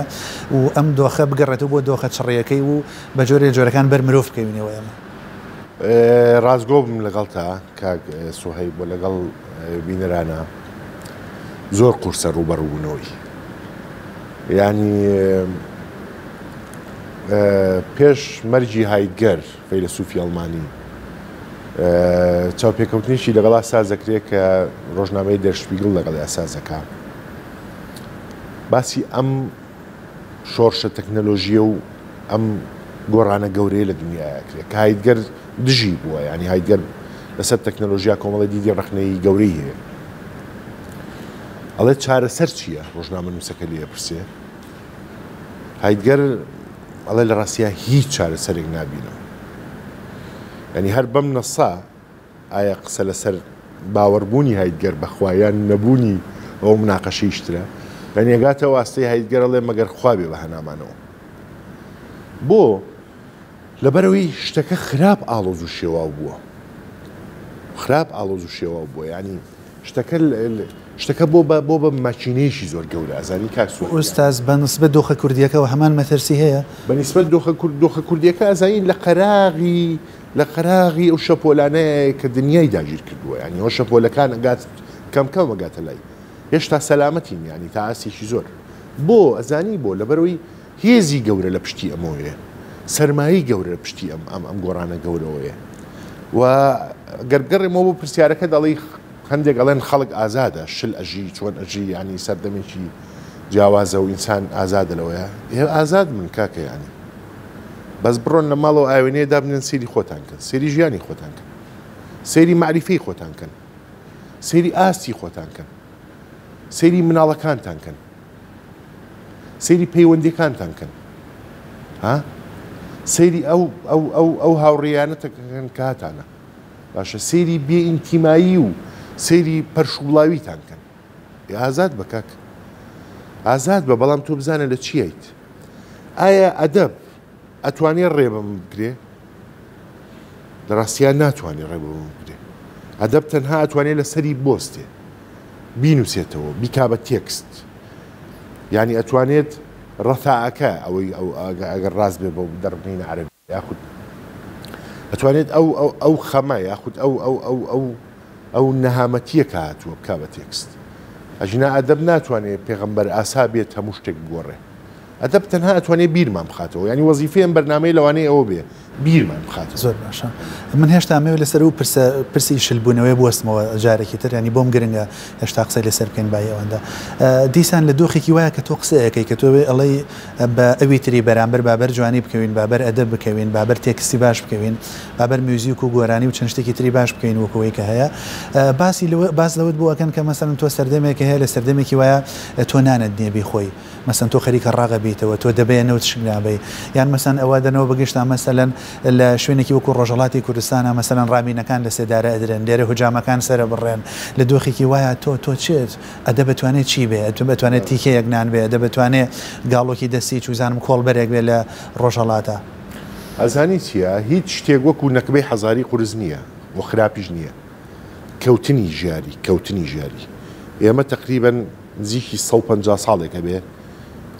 و ئەم دۆخە بگەڕێتەوە بۆ دۆخە چڕیەکەی و بە جۆرێ جۆرەکان بەرمرۆڤ بکەینەوە ئەمە ڕازگۆ بم لەگەڵ تا کاک سوهەی بۆ لەگەڵ بینرانە زۆر قورسە ڕوبەڕووبوونەوەی ینی پێش مەرجی هایگەر فەیلسوفی ئەڵمانی چاوپێکەوتنیشی لەگەڵا سازەکرێت کە ڕۆژنامەی دەرشپیگڵ لەگەڵ ئاسازەکە باسی ئەم شۆرشە تەکنەلۆژیە و ئەم گۆڕانە گەورەیە لە دنیاکرێت کە هایدگەر دژی بووە ینی هایدگەر لەسەر تەکنەلۆژیا کۆمەڵی دیدی ڕخنەی گەورەی هەیە ئەڵێ چارەسەر چییە ڕۆژنامە نووسەکە لێ پرسێ هایدگەر ئەڵێ لە ڕاستیا هیچ چارەسەرێک نبینم ینی هەر بەم نەسا ئایا قسە لەسەر باوەڕبوونی هایدگەر بەخوایان نەبوونی ئەو مناقەشیشترە بەنیێگاتە واستەی هایدگەرەڵێ مەگەر خوابێ بە هەنامانەوە بۆ لەبەرەوەی شتەکە خراپ ئالۆز و شێوا بووە خراپ ئالۆز و شێوا بووە ینی شتەکە شتەکە بۆ بە بۆ بە ماچینەیەشی زۆر گەورە ئازانی کاکسۆ ئۆستاز بەنسبت دۆخە کوردیەکە و هەمان مەترسی هەیە بەنسبت دۆخە دۆخە کوردیەکە ئازایی لە قەراغی لە قەراغی ئەو شەپۆلانەیە کە دنیای داگیر کردووە ینی ئەو شەپۆلەکان ئەگات کەم کەم ئەگاتە لای هێشتا سەلامەتی میانی تا ئاسیێکی زۆر بۆ ئەزانی بۆ لەبەرەوەی هێزی گەورە لە پشتی ئەمەوەێ سەرمایی گەورە پشتی ئەم ئەم ئەم گۆرانە گەورەوەیە و گەرگەڕێمەوە بۆ پرسیارەکە دەڵی هەندێک ئەڵێن خەڵک ئازادە شل ئەژی چۆن ئەژی ینی سەردەمێکی جیاوازە و ئینسان ئازادەلەوەیە ئێ ئازاد من کاکەیانی بەس بڕۆن لە ماڵەوە ئاوێنەیە دابنن سری خۆتان کەن سری ژیانی خۆتان کەن سری معریفی خۆتان کەن سری ئاستی خۆتان کەن سری مناڵەکانتان کەن سری پەیوەندەکانتان کەن ها سری ئەو ئەو هاوڕێیانەتەکەن کاتانە باشە سری بێئینتیمایی و سری پەرشوبڵاویتان کەن ئازاد بکک ئازاد بە بەڵام تۆ بزانە لە چیت ئایا ئەدەب ئەتوانێت ڕێبم بکرێ لە ڕاستیان ناتوانێت ڕێبم بکرێ ئەدەب تەنها ئەتوانێت لە سەری بستێ بینوسێتەوە بیکا بە تێکست ینی ئەتوانێت ڕەتاعەکە ئەوەی ئەو ئەگەر ڕاز بێ بە دەڕبنین عرب یاخود ئەتوانێت ئەو ئەو خەمە یاخود ئەو ئەو ئەو ئەو ئەو نەهامەتیە کە هاتووە بکا بە تێکست ئەژنا ئەدەب ناتوانێت پێغمبەر ئاسا بێت هەموو شتێک بگۆڕێت ئەتە بتەنها ئەتوانێت بیرمان بخاتەوە ینی يعني وەزیفەیەم بەرنمەی لەوانەیە ئەوە بیرمان بخات زۆر باشە من هێشتا ئەمەوێ لەسەر و پرسی شلبوونەوەی بستمەوە جارێکی تر ینی بۆم گرنگە هێشتا قسە لەسەر بکەین بایەوەندا دیسان لە دۆخێکی وایە کە تۆ قسەیەکەی کە تۆێ ئەڵی بە ئەوی تری بەرامبەر بابەر جوانی بکەوین بابەر ئەدە بکەوین بابەر تێکسی باش بکەوین بابەر میوزیک و گۆرانی و چەند شتێکی تری باش بکەین وەکەوەی کە هەیە باسی لەوە باز لەوت بووەکەن کە مەسەن تۆ سەردەمێک هەیە لە سەردەمێکی وایە تۆ نانت نێبی خۆی مەسن تۆ خەریکە ڕاگەبییتەوە تۆ دەبێنەوە تشنابی یان مەسن ئەوە دەنەوە بەگەشتا مەسەلەن لە شوێنێکی وەکو ڕۆژەڵاتی کوردستانە مەسەرەن ڕامینەکان لە سێدارە ئەدرێن لێرە هوجامەکان سرە بڕێن لە دۆخێکی وایە تۆ تۆ چێت ئەدە بتوانێت چی بێ تو بتوانێت تیکەیەکنان بێ دە بتوانێت گاڵۆکی دەستی چوزانم کۆڵبەرێک بێ لە ڕۆژەڵاتە. ئەزانی چییە هیچ شتێک وەکو نەکبەی حەزاری قورز نییە و خراپیش نییە کەوتنی ژیاری کەوتنی ژیاری ئێمە تقریبن نزیکی 150 ساڵێکە بێ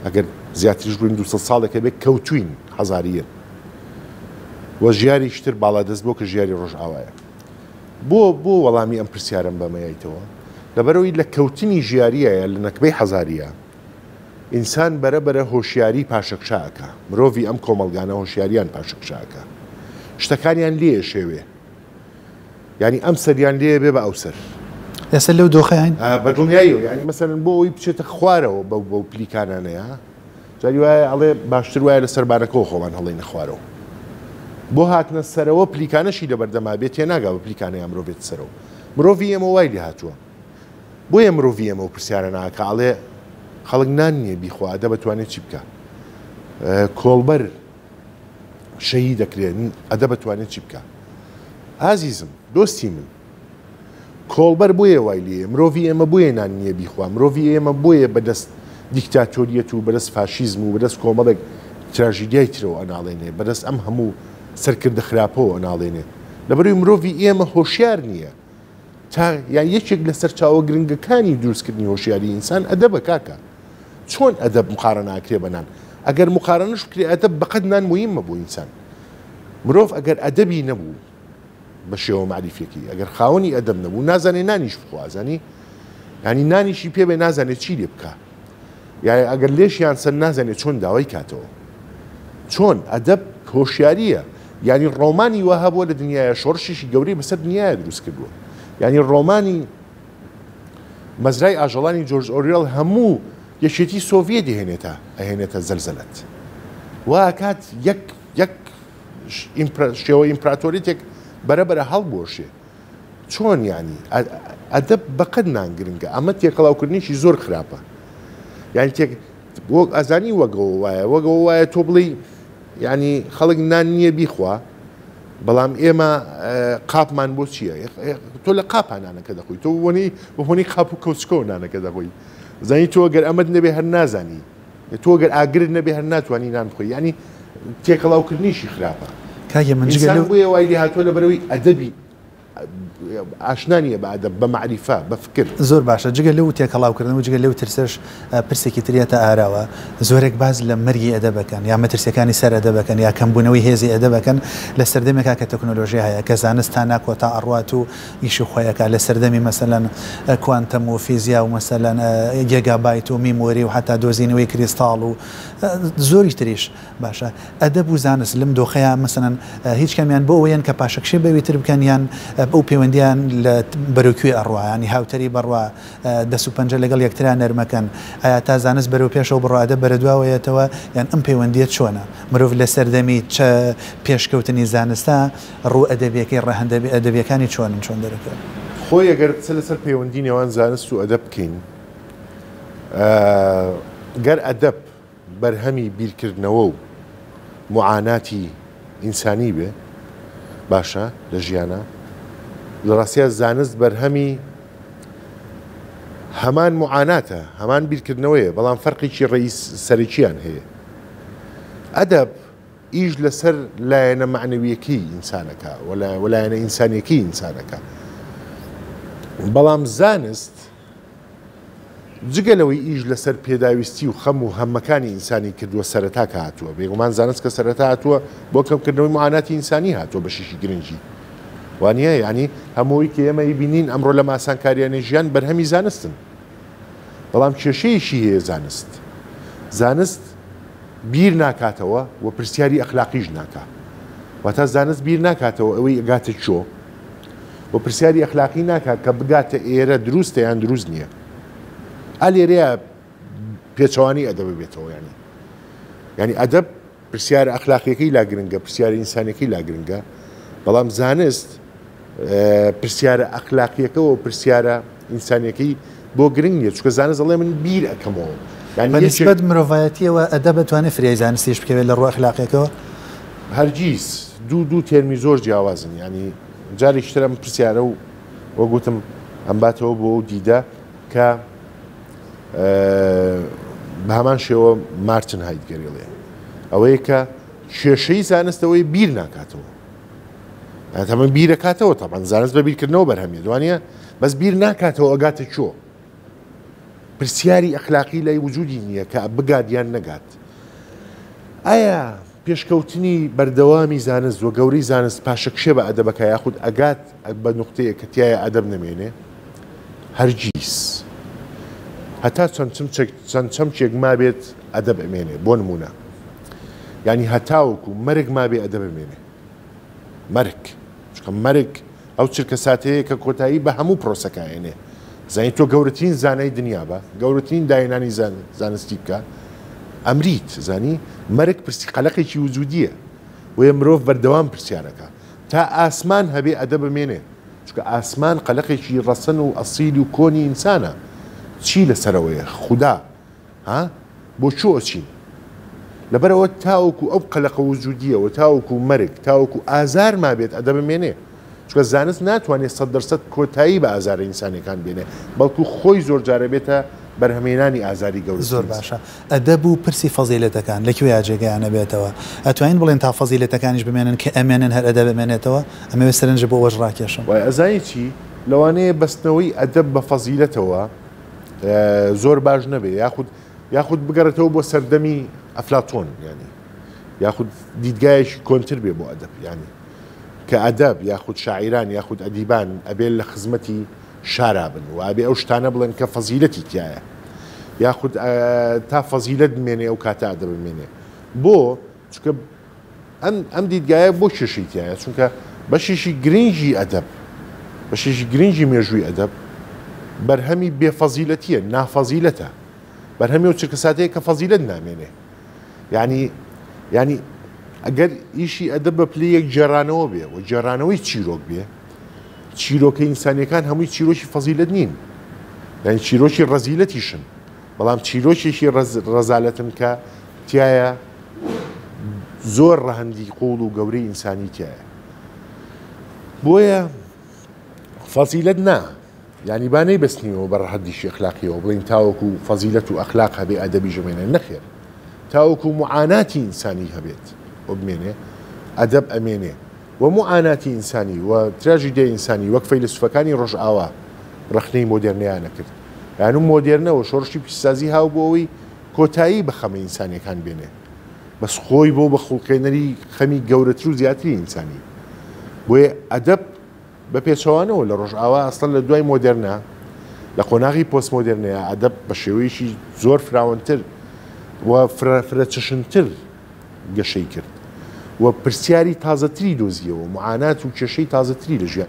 ئەگەر زیاتریش بووین 200 ساڵێکە بێ کەوتوین هەزاریە وە ژیاری شتر باڵا دەست بۆ کە ژیاری ڕۆژاوایە بۆ بۆ وەڵامی ئەم پرسیارم بەمەیتەوە لەبەرەوەی لە کەوتنی ژیاریەیە لە نەکبەی حەزاریە ئینسان بەرەبرە هۆشیاری پاشەکشاکە مرۆڤ ئەم کۆمەلگانە هۆشیاریان پاشەکشاکە شتەکانیان لێ شێوێ ینی ئەم سەریان لێ بێ بە ئەوسەر ئێستا لەو دۆخیان بە دڵنیایی ینی مەسەرن بۆ ئەوی بچێتە خوارەوە بەو بەو پلیکانانەیە جاری وایە ئەڵێ باشتر وایە لە سەربارەکەەوە خۆمان هەڵی نەخوارەوە بۆ هاتنە سەرەوە پلیکانەشی لە بەردەما بێت تێناگا بە پلیکانە مرۆ بێت سەرەوە مرۆڤ ئێمە وای لە هاتووە بۆیە مرۆڤ ئێمە و پرسیارە ناکە ئاڵێ خەڵک نان نییە بیخوا دە بتوانێت چی بکە کۆڵبەر شەیی دەکرێن ئەدە بتوانێت چی بکە ئازیزم دۆستی من کۆڵبەر بۆیە وای لێ مرۆڤ ئێمە بۆیە نان نییە بیخوا مرۆڤ ئێمە بۆیە بەدەست دیکتاتۆریەت و بەدەست فاشیزم و بەدەست کۆمەڵێک تراژیدیای ترەوە ئەناڵێنێ بەدەست ئەم هەموو سەرکردە خراپەوە ناڵێنێ لەبەروی مرۆڤی ئێمە هۆشیار نییە تا یا یەکێک لەسەر چاوە گرنگەکانی دروستکردنی هۆشیاری ئینسان ئەدە بە کاکە چۆن ئەدە مقارە ناکرێ بەنان ئەگەر مقارەنش کرێ ئەدە بەقەت نان مویممە بۆ ئینسان مرۆڤ ئەگەر ئەدەبی نەبوو بە شێوە معریفێکی ئەگەر خاوەنی ئەدەم نەبوو نازانێ نانیش بخوازانی ینی نانیشی پێ بێ نازانێت چی لێ بکە یا ئەگەر لێشیان سەر نازانێت چۆن داوای کاتەوە چۆن ئەدەب هۆشیاریە ینی ڕۆمانی وەهابووە لە دنیاە شۆڕشیشی گەوری بەسەر دنیاە دروست کردووە ینی ڕۆمانی مەزرای ئاژەڵانی جۆرج ئۆریل هەموو یەشێتی سۆڤێت دەهێنێتە ئەهێنێتە زەلزلت واکات یەک شێوە ئیمپراتۆریتێک بەرەبرە هەڵبۆشێ چۆن ینی ئەدەب بەقەت نانگرنگە ئەمە تێکەڵاوکردنیشی زۆر خراپە یعنی تێک ئەزانی وەگەەوە وایە وەگەەوە وایە تۆ بڵی یعنی خەڵک نان نییە بیخوا بەڵام ئێمە قاپمان بۆ چییە تۆ لە قاپانانەکە دەخۆی تۆ وەنی بەهۆنی قاپ و کەوچکۆنانەکە دەخۆی زانی تۆ گەر ئەمەد نەبێ هەر نازانی تۆ گەر ئاگرت نەبێ هەر ناتوانانی نانخۆی ینی تێکەڵاوکردنیشی خراپە کاگە من وای هاتۆ لە بەرەوەی ئەدەبی ئاشنانیە بەدە بە معریفا بەفکرد زۆر باشە جگە لەو تێکەڵاوکردنەوە جگە لەو ترسش پرسێکی تریەتە ئاراوە زۆرێک باز لە مەرگی ئەدەبەکەن یا مەترسەکانی سەر ئەدەبەکەن یا کەمبوونەوەی هێزی ئەدەبەکەن لە سەردەمێکا کە تەکنۆلۆژی هەیە کە زانستان ناکۆتا ئەڕوات و ئیشی خۆیەکە لە سەردەمی مەسەلەن کوانتەم و فیزیا و مەسەلەن گێگابایت و میمۆری و حتا دۆزینەوەی کریستاڵ و زۆری تریش باشە ئەدەب و زانست لم دۆخەیە مەسەن هیچ کەمیان بۆ ئەوەیەن کە پاشەکشێ بەویتر بکەن یان بەو پەیوەندی پەیوەندیان لە بەروکوێ ئەڕواانی هاوتری بڕوا دەس و پنج لەگەڵ یەکتران نەرمەکەن ئایا تا زانست بەرەو پێشەوە بڕادە بەرەدواوەیەتەوە یان ئەم پەیوەندیت چۆنە مرۆڤ لە سەردەمی پێشکەوتنی زانستا ڕوو ئەدەبیەکەی ڕەهندە ئەدەبیەکانی چۆنن چۆن دەرەکەن خۆی ئەگەر چ لەسەر پەیوەندی نێوان زانست و ئەدە بکەین گەر ئەدەب بەرهەمی بیرکردنەوە و معاناتی ئینسانی بێ باشە لە ژیانە لە ڕاستە زانست بەرهەمی هەمان معاناتە هەمان بیرکردنەوەیە بەڵام فەرقیی ڕئیس سەرچیان هەیە ئەدەب ئیش لەسەر لایەنە معنەویەکی ئینسانەکە وەلایەنە ئینسانیەکی ئینسانەکە بەڵام زانست جگەلەوەی ئیش لەسەر پێداویستی و خەم و هەمەکانی ئینسانی کردووە سەرەتا کە هاتووە بێگومان زانست کە سەرەتا هاتووە بۆ کەمکردنەوەی معاناتی ئینسانی هاتووە بە شیشی گرنگی وانە ینی هەمووی کە ئێمە بینین ئەمڕۆ لە ماسانکاریانەی ژیان بەرهەمی زانستن بەڵام کێشەیەشی هەیە زانست زانست بیر ناکاتەوە و پرسیاری ئەخلاقیش ناکە واتە زانست بیر ناکاتەوە ئەوەی ئەگاتە چۆ بۆ پرسیاری ئەخلاقی ناکات کە بگاتە ئێرە دروستە یان دروست نییە ئالێرەیە پێچوانی ئەدەب بێتەوە ینی ینی ئەدەب پرسیار ئەخلاقیەکەی لا گرنگە پرسیار ئینسانەکەی لا گرنگە بەڵام زانست پرسیارە ئەخلاقیەکەەوە پرسیارە ئینسانەکەی بۆ گرنگە چکە زانە زەڵێ من بیر ئەەکەمەوە بەنسبت مرۆڤایەتیەوە ئەدە بتوانێت فرێ زانستیش بکەوێت لە ڕوە ئەخلاقیەکەەوە هەرگیز دوو دوو تێرمی زۆر جیاوازن ینی جاری شترم پرسیارە و وە گوتم ئەمباتەوە بۆ ئەو دیدە کە بە هەمان شێوە مارچن هایت گەریڵێ ئەوەیە کە کێشەی زانستەوەی بیر ناکاتەوە تەمە بیرە کاتەوە تەمان زانست بە بیرکردنەوە بەرهەمی دوانە بەس بیر ناکاتەوە ئەگاتە چۆ پرسیاری ئەخلاقی لای وجودی نییە کە بگادیان نەگات ئایا پێشکەوتنی بەردەوامی زانست وە گەوری زانست پاشەکشێ بە ئەدەبەکە یاخود ئەگات بە نقطەیە کە تایە ئەدەب نمێنێ هەرگیز هەتا چەند چەمچێک ما بێت ئەدەب ئەمێنێ بۆ نمونە ینی هەتاوکو مەرگ ما بێ ئەدەب ئەمێنێ مەرک چکە مەرگ ئەو چرکە ساتەیە کە کۆتایی بە هەموو پرۆسەکەێنێ زانین تۆ گەورەترین زانای دنیا بە گەورەترین داینانی زانستی بکە ئەمریت زانی مەرگ پرسی قەلقێکی وجودیە وە مرۆڤ بەردەوام پرسیارەکە تا ئاسمان هەبێ ئەدە بمێنێ چکە ئاسمان قەلقێکی ڕەسەن و ئەسیل و کۆنی ئینسانە چی لەسەرەوەیە خوددا ها بۆ چۆ ئەچین لەبەرەوە تاوکو ئەو قەلقە وجودیەوە تاوکو مەرگ تاوکو ئازار ما بێت ئەدە بمێنێ چکە زانست ناتوانێت سە دەرسەت کۆتایی بە ئازار ئینسانەکان بێنێ بەڵکو خۆی زۆر جارە بێتە بەرهەمێنانی ئازاری گەور زۆر باشە ئەدەب و پرسی فەزیلەتەکان لەکوێ جێگەیانە بێتەوە ئەتوانین بڵێن تا فەزیلەتەکانیش بمێنن کە ئەمێنن هەر ئەدە بمێنێتەوە ئەمەوێ سەرنج بۆ وەژ ڕاکێشم وای ئەزانی چی لەوانەیە بەستنەوەی ئەدەب بە فەزیلەتەوە زۆر باش نەبێت یاخود یاخود بگەڕێتەوە بۆ سەردەمی افلاطون يعني ياخذ يكون تربيه بو ادب يعني كادب ياخذ شاعران ياخذ اديبان ابي لخزمتي شارابا وابي اوشتانا بلن كفضيلتي تيايا ياخذ آه تا فضيلت مني او كاتا ادب مني بو چونکە ام ئەم دیدگایە بۆ کێشیتیایە چونکە بەشیشی جرينجي ادب بەشیشی گرنگی مێژووی ئەدەب بەرهەمی بێفەزیلەتیە نافەزیلەتە بەرهەمی و چرکەساتەیە کە فەزیلت نامێنێ ینی ینی ئەگەر ئیشی ئەدە بە پلی یەک جێرانەوە بێ و جێرانەوەی چیرۆک بێ چیرۆکە ئینسانیەکان هەمووی چیرۆکی فەزیلت نین یعنی چیرۆکی ڕزیلەتیشن بەڵام چیرۆکێکی ڕزالەتن کە تایە زۆر ڕەهندی قوڵ و گەوری ئینسانی تایە بۆیە فەزیلت نا ینی بانەی بستنیەوە بە ڕحدی شێخلاقیەوە بڵین تاوەکو و فەزیلت و ئەخلاق هەبێ ئەدەبی ژمێنە نەخێت تاوەکو معاناتی ئینسانی هەبێت بۆ بمێنێ ئەدەب ئەمێنێ و معاناتی ئینسانی و تراژی دێ ئینسانی وەک فەیلسوفەکانی ڕۆژئاوا ڕخنەی مۆدررنیانە کرد یانم مۆدررنەوە شۆڕشی پیسسازی هاو بۆەوەی کۆتایی بە خەمە ئینسانیەکان بێنێ بەس خۆی بۆ بە خوڵکێنەری خەمی گەورەتر و زیاتری ئینسانی بۆیە ئەدەب بە پێچوانەوە لە ڕۆژئاوا ئەسڵەن لە دوای مۆدررنا لە قۆناغی پۆست مۆدررنەیە ئەدەب بە شێوەیەشی زۆر فراوانتر و فرەچشنتر گەشەی و پرسیاری تازەتری دۆزیەوە معانات و کێشەی تازەتری لە ژیان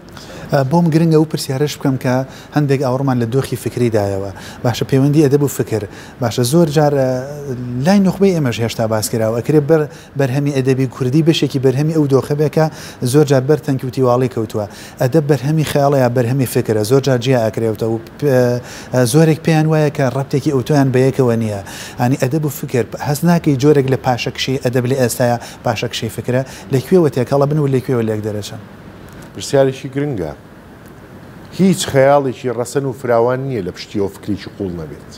بۆم گرنگە و پرسیارش بکەم کە هەندێک ئاورمان لە دۆخی فکریدایەوە باشە پەیوەندی ئەدەب و فکر باشە زۆر جار لای نخبەی ئێمەش هێشتا باسکراوە ئەکرێ بەر بەرهەمی ئەدەبی کوردی بەشێکی بەرهەمی ئەو دۆخەبێکە زۆر جار بەر تەنکیوتی واڵی کەوتووە ئەدە بەرهەمی خیاڵەیە بەرهەمی فکرە زۆر جار جیا ئەکرێتە و زۆرێک پێیان وایە کە ڕپتێکی ئەوتۆیان بەیەکەوە نییە ئەنی ئەدەب و فکر هەست ناکەی جۆرێک لە پاشەکشی ئەدەب لە ئێستاە پاشەکشی فکر فکرە لەکوێوە تێکەڵە بن و لەکوێوە لێک دەرەشە پرسیارێکی گرنگە هیچ خەیاڵێکی ڕەسەن و فراوان نییە لە پشتیەوە فکریی قوڵ نەبێت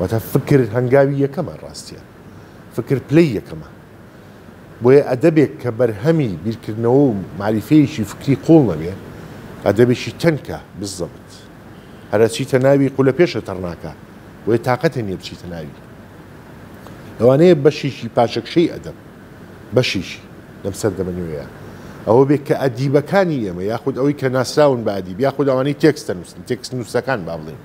وەتە فکر هەنگاوی یەکەمە ڕاستیە فکر پلی یەکەمە بۆیە ئەدەبێک کە بەرهەمی بیرکردنەوە و معریفەیەکی فکری قوڵ نەبێت ئەدەبێکی تەنکە بزەبت هەرەچی تەناوی قولە پێشە تەڕناکە بۆیە تااقەتە نیە بچی تەناوی لەوانەیە بەشیشی پاشەکشەی ئەدەب بەشیشی لەم سەر دەمەنوێە ئەوە بێت کە ئەدیبەکانی ئێمە یاخود ئەوەی کە ناسراون بە ئەدیب یاخود ئەوانەی تێکستە نووسن تێکس نووسەکان با بڵێن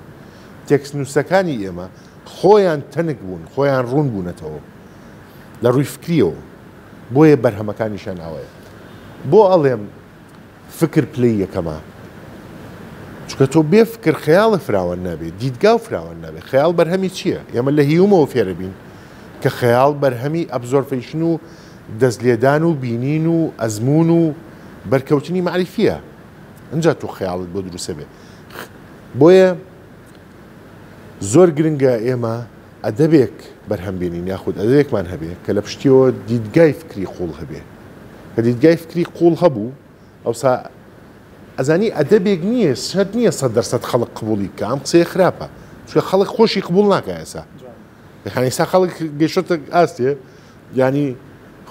تێکس نووسەکانی ئێمە خۆیان تەنک بوون خۆیان ڕوون بوونەتەوە لە ڕووی فکریەوە بۆیە بەرهەمەکانیشان ئەوەیە بۆ ئەڵێم فکر پلی یەکەمە چکە تۆ بێ فکر خەیاڵە فراوان نابێت دیدگا و فراوان نابێت خەیاڵ بەرهەمی چییە؟ ئێمە لە هیومەوە فێرەبین کە خەیاڵ بەرهەمی ئەبزۆرفیشن و دەستلێدان و بینین و ئەزمون و بەرکەوتنی معریفیە ئەجا تۆ خەیاڵت بۆ دروسە بێ بۆیە زۆر گرنگە ئێمە ئەدەبێک بەرهەمبێنین یاخود ئەدەبێکمان هەبێ کە لە پشتیەوە دیدگای فکری قوڵ هەبێ کە دیدگای فکری قوڵ هەبوو ئەوسا ئەزانی ئەدەبێک نییە شەر نییە سە دەرسەد خەڵک قبولی کە ئەم قسەیە خراپە چێ خەڵک خۆشی قبول ناکە ئێسا خانیسا خەڵک گەشتە ئاستێ ینی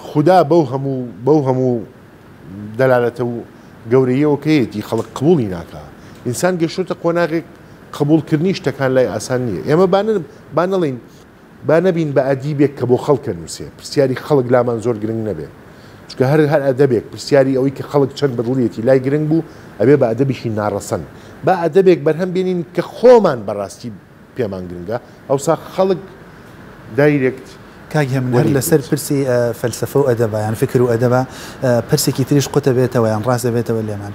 خدا بەو هەموو بەو هەموو دەلالەتە و گەورەیەوە کەیەتی خەڵق قوڵی ناکە ئینسان گەشتە قۆناغێک قبولکردنی شتەکان لای ئاسان نییە ئێمە بانم با نڵین با نەبین بە ئەدیبێک کە بۆ خەڵکە نووسێ پرسیاری خەڵک لامان زۆر گرنگ نەبێت چکە هەر هەر ئەدەبێک پرسیاری ئەوەی کە خەڵک چەند بەدڵیەتی لای گرنگ بوو ئەبێ بە ئەدەبیشی ناڕەسەن با ئەدەبێک بەرهەم بێنین کە خۆمان بەڕاستی پێمان گرنگە ئەوسا خەڵک دایرێکت کاگەمنەر لەسەر پرسی فەلسفە و ئەدەبا یان فکر و ئەدەبا پرسێکی تریش قوتە بێتەوە یان ڕاست دەبێتەوە لێمان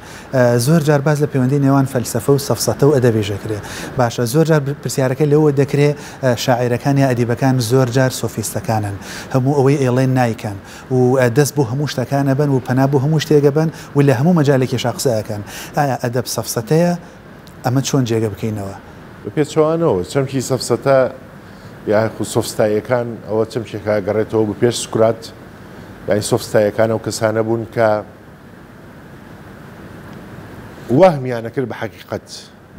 زۆر جار باز لە پەیوەندی نێوان فەلسفە و سەفسەتە و ئەدەبێژەکرێ باشە زۆر جار پرسیارەکە لەوە دەکرێت شاعیرەکان یا ئەدیبەکان زۆر جار سۆفیستەکانن هەموو ئەوەی ئێڵێن نایکەن و دەست بۆ هەموو شتەکانە بن و پەنا بۆ هەموو شتێگە بن و لە هەموو مەجالێکی شاقسەکەن ئایا ئەدەب سەفسەتەیە ئەمە چۆن جێگە بکەینەوە پێچوانەوە چەمکی سەفسەتە یا سۆفستاییەکان ئەوە چەم شێکا گەڕێتەوە بە پێش سکرات یاین سۆفستاییەکان ئەو کەسانە بوون کە وەهمیانەکرد بە حقیقت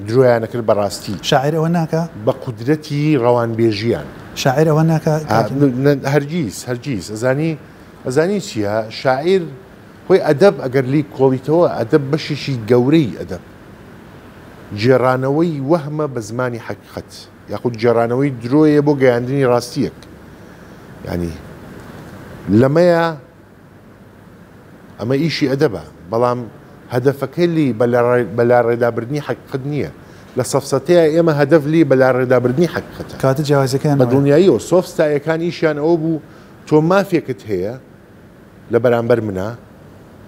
درۆیانەکرد بەڕاستی شاعر ئەوە ناکە بە قدرەتی ڕەوانبێژیان شاعر ئەوە ناکە هەرگیز هەرگیز ئەزانی ئەزانی چیە شاعیر هۆی ئەدەب ئەگەر لی کۆڵیتەوە ئەدەب بەشیشی گەورەی ئەدەب جێرانەوەی وەهمە بە زمانی حقیقت. یاخود جێرانەوەی درۆیە بۆ گەیاندنی ڕاستیەک ینی لەمەیە ئەمە ئیشی ئەدەبە بەڵام هەدەفەکەلی بەلا ڕێدابردنی حقت نییە لە سەفسەتەیە ئێمە هەدەف لی بەلا ڕێدابردنی حقت کاتە جیازەکان بە دنیایی و سۆفستایەکان ئیشیان ئەوە بوو تۆ مافێکت هەیە لە بەرامبەر منە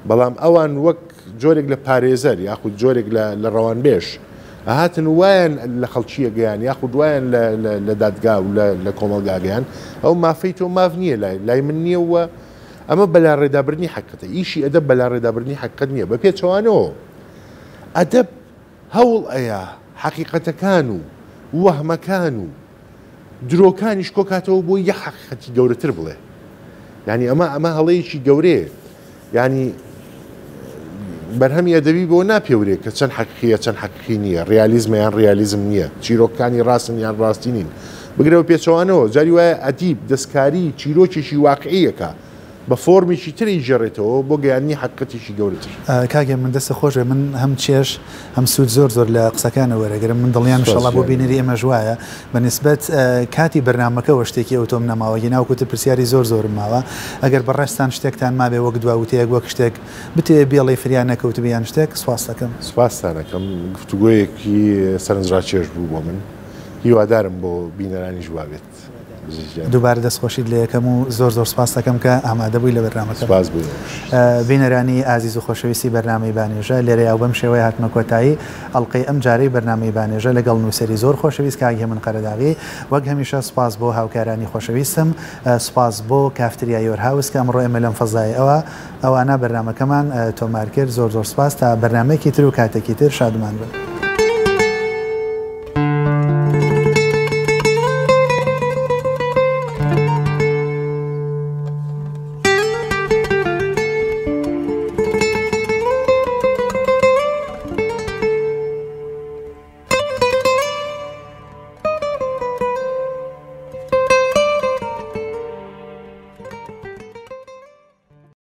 بەڵام ئەوان وەک جۆرێک لە پارێزەر یاخود جۆرێک لە ڕەوانبێش يعني، وين ل ل لداد جا ولا وایان لە دادگا و لە کۆمەلگاگەیان ئەو مافیت لا ماف نییە لای لای من نییەوە ئەمە بەلا ڕێدابرنی حەکەتە ئیشی ئەدە بەلا ڕێدابرنی حەکەت نییە بە پێچوانەوە ئەدەب هەوڵ ئەیە حەقیقەتەکان و وەهمەکان و درۆکانیش کۆکاتەوە بۆ یە حەقەتی تربله يعني أما أما هلا هەڵەیەکی گەورەیە يعني بەرهەمی ئەدەبی بۆ ناپێورێ کە چەند حەقیە چەند حەقی نییە ریالیزمیان ریالیزم نییە چیرۆکانی ڕاستن یان ڕاستی نین بگرەوە پێچوانەوە جاری وایە ئەدیب دەستکاری چیرۆکیشی واقعیەکە بە فۆرمێکی تری ژێڕێتەوە بۆ گەیانی حقەتیشی گەورتر کاگە من دەستە خۆشە من هەم چێش هەم سوود زۆر زۆر لە قسەکانە وەرەگەرم من دڵیان شڵا بۆ بینەری ئێمە ژوایە بە نسبەت کاتی بەرنمەکەەوە شتێکی ئۆتۆم نەماوە ی ناوکوتە پرسیاری زۆر زۆر ماوە ئەگەر بەڕێستان شتێکتان مابێ وەک دواوتەیەک وەک شتێک بتێ بێڵی فریان نەکەوتبیان شتێک سواستەکەم سوپاسستانەکەم گفتوگویەکی سەرنجڕاکێش بوو بۆ من هیوادارم بۆ بینەرانی ژوا بێت دووبارە دەستخۆشید لە یەکەم و زۆر زۆر سپاس دەکەم کە ئامادە بووی لە بەرنامەکە بینەرانی ئازیز و خۆشەویستی بەرنامی بانێژە لێرە یاو بەم شێوەیە هاتمە کۆتایی ئەڵلقی ئەم جارەی بەرنامی بانێژە لەگەڵ نووسری زۆر خۆشەویست کاگە من قەرداوی وەک هەمیشە سپاس بۆ هاوکارانی خۆشەویستم سپاس بۆ کافتریا یۆر هاوس کە ئەمڕۆ ئمە لەم فەزای ئەوە ئەوانە بەرنمەکەمان تۆمارکرد زۆر زۆر سپاس تا بەرنمەیەکی تر و کاتێکی تر شادمان بن.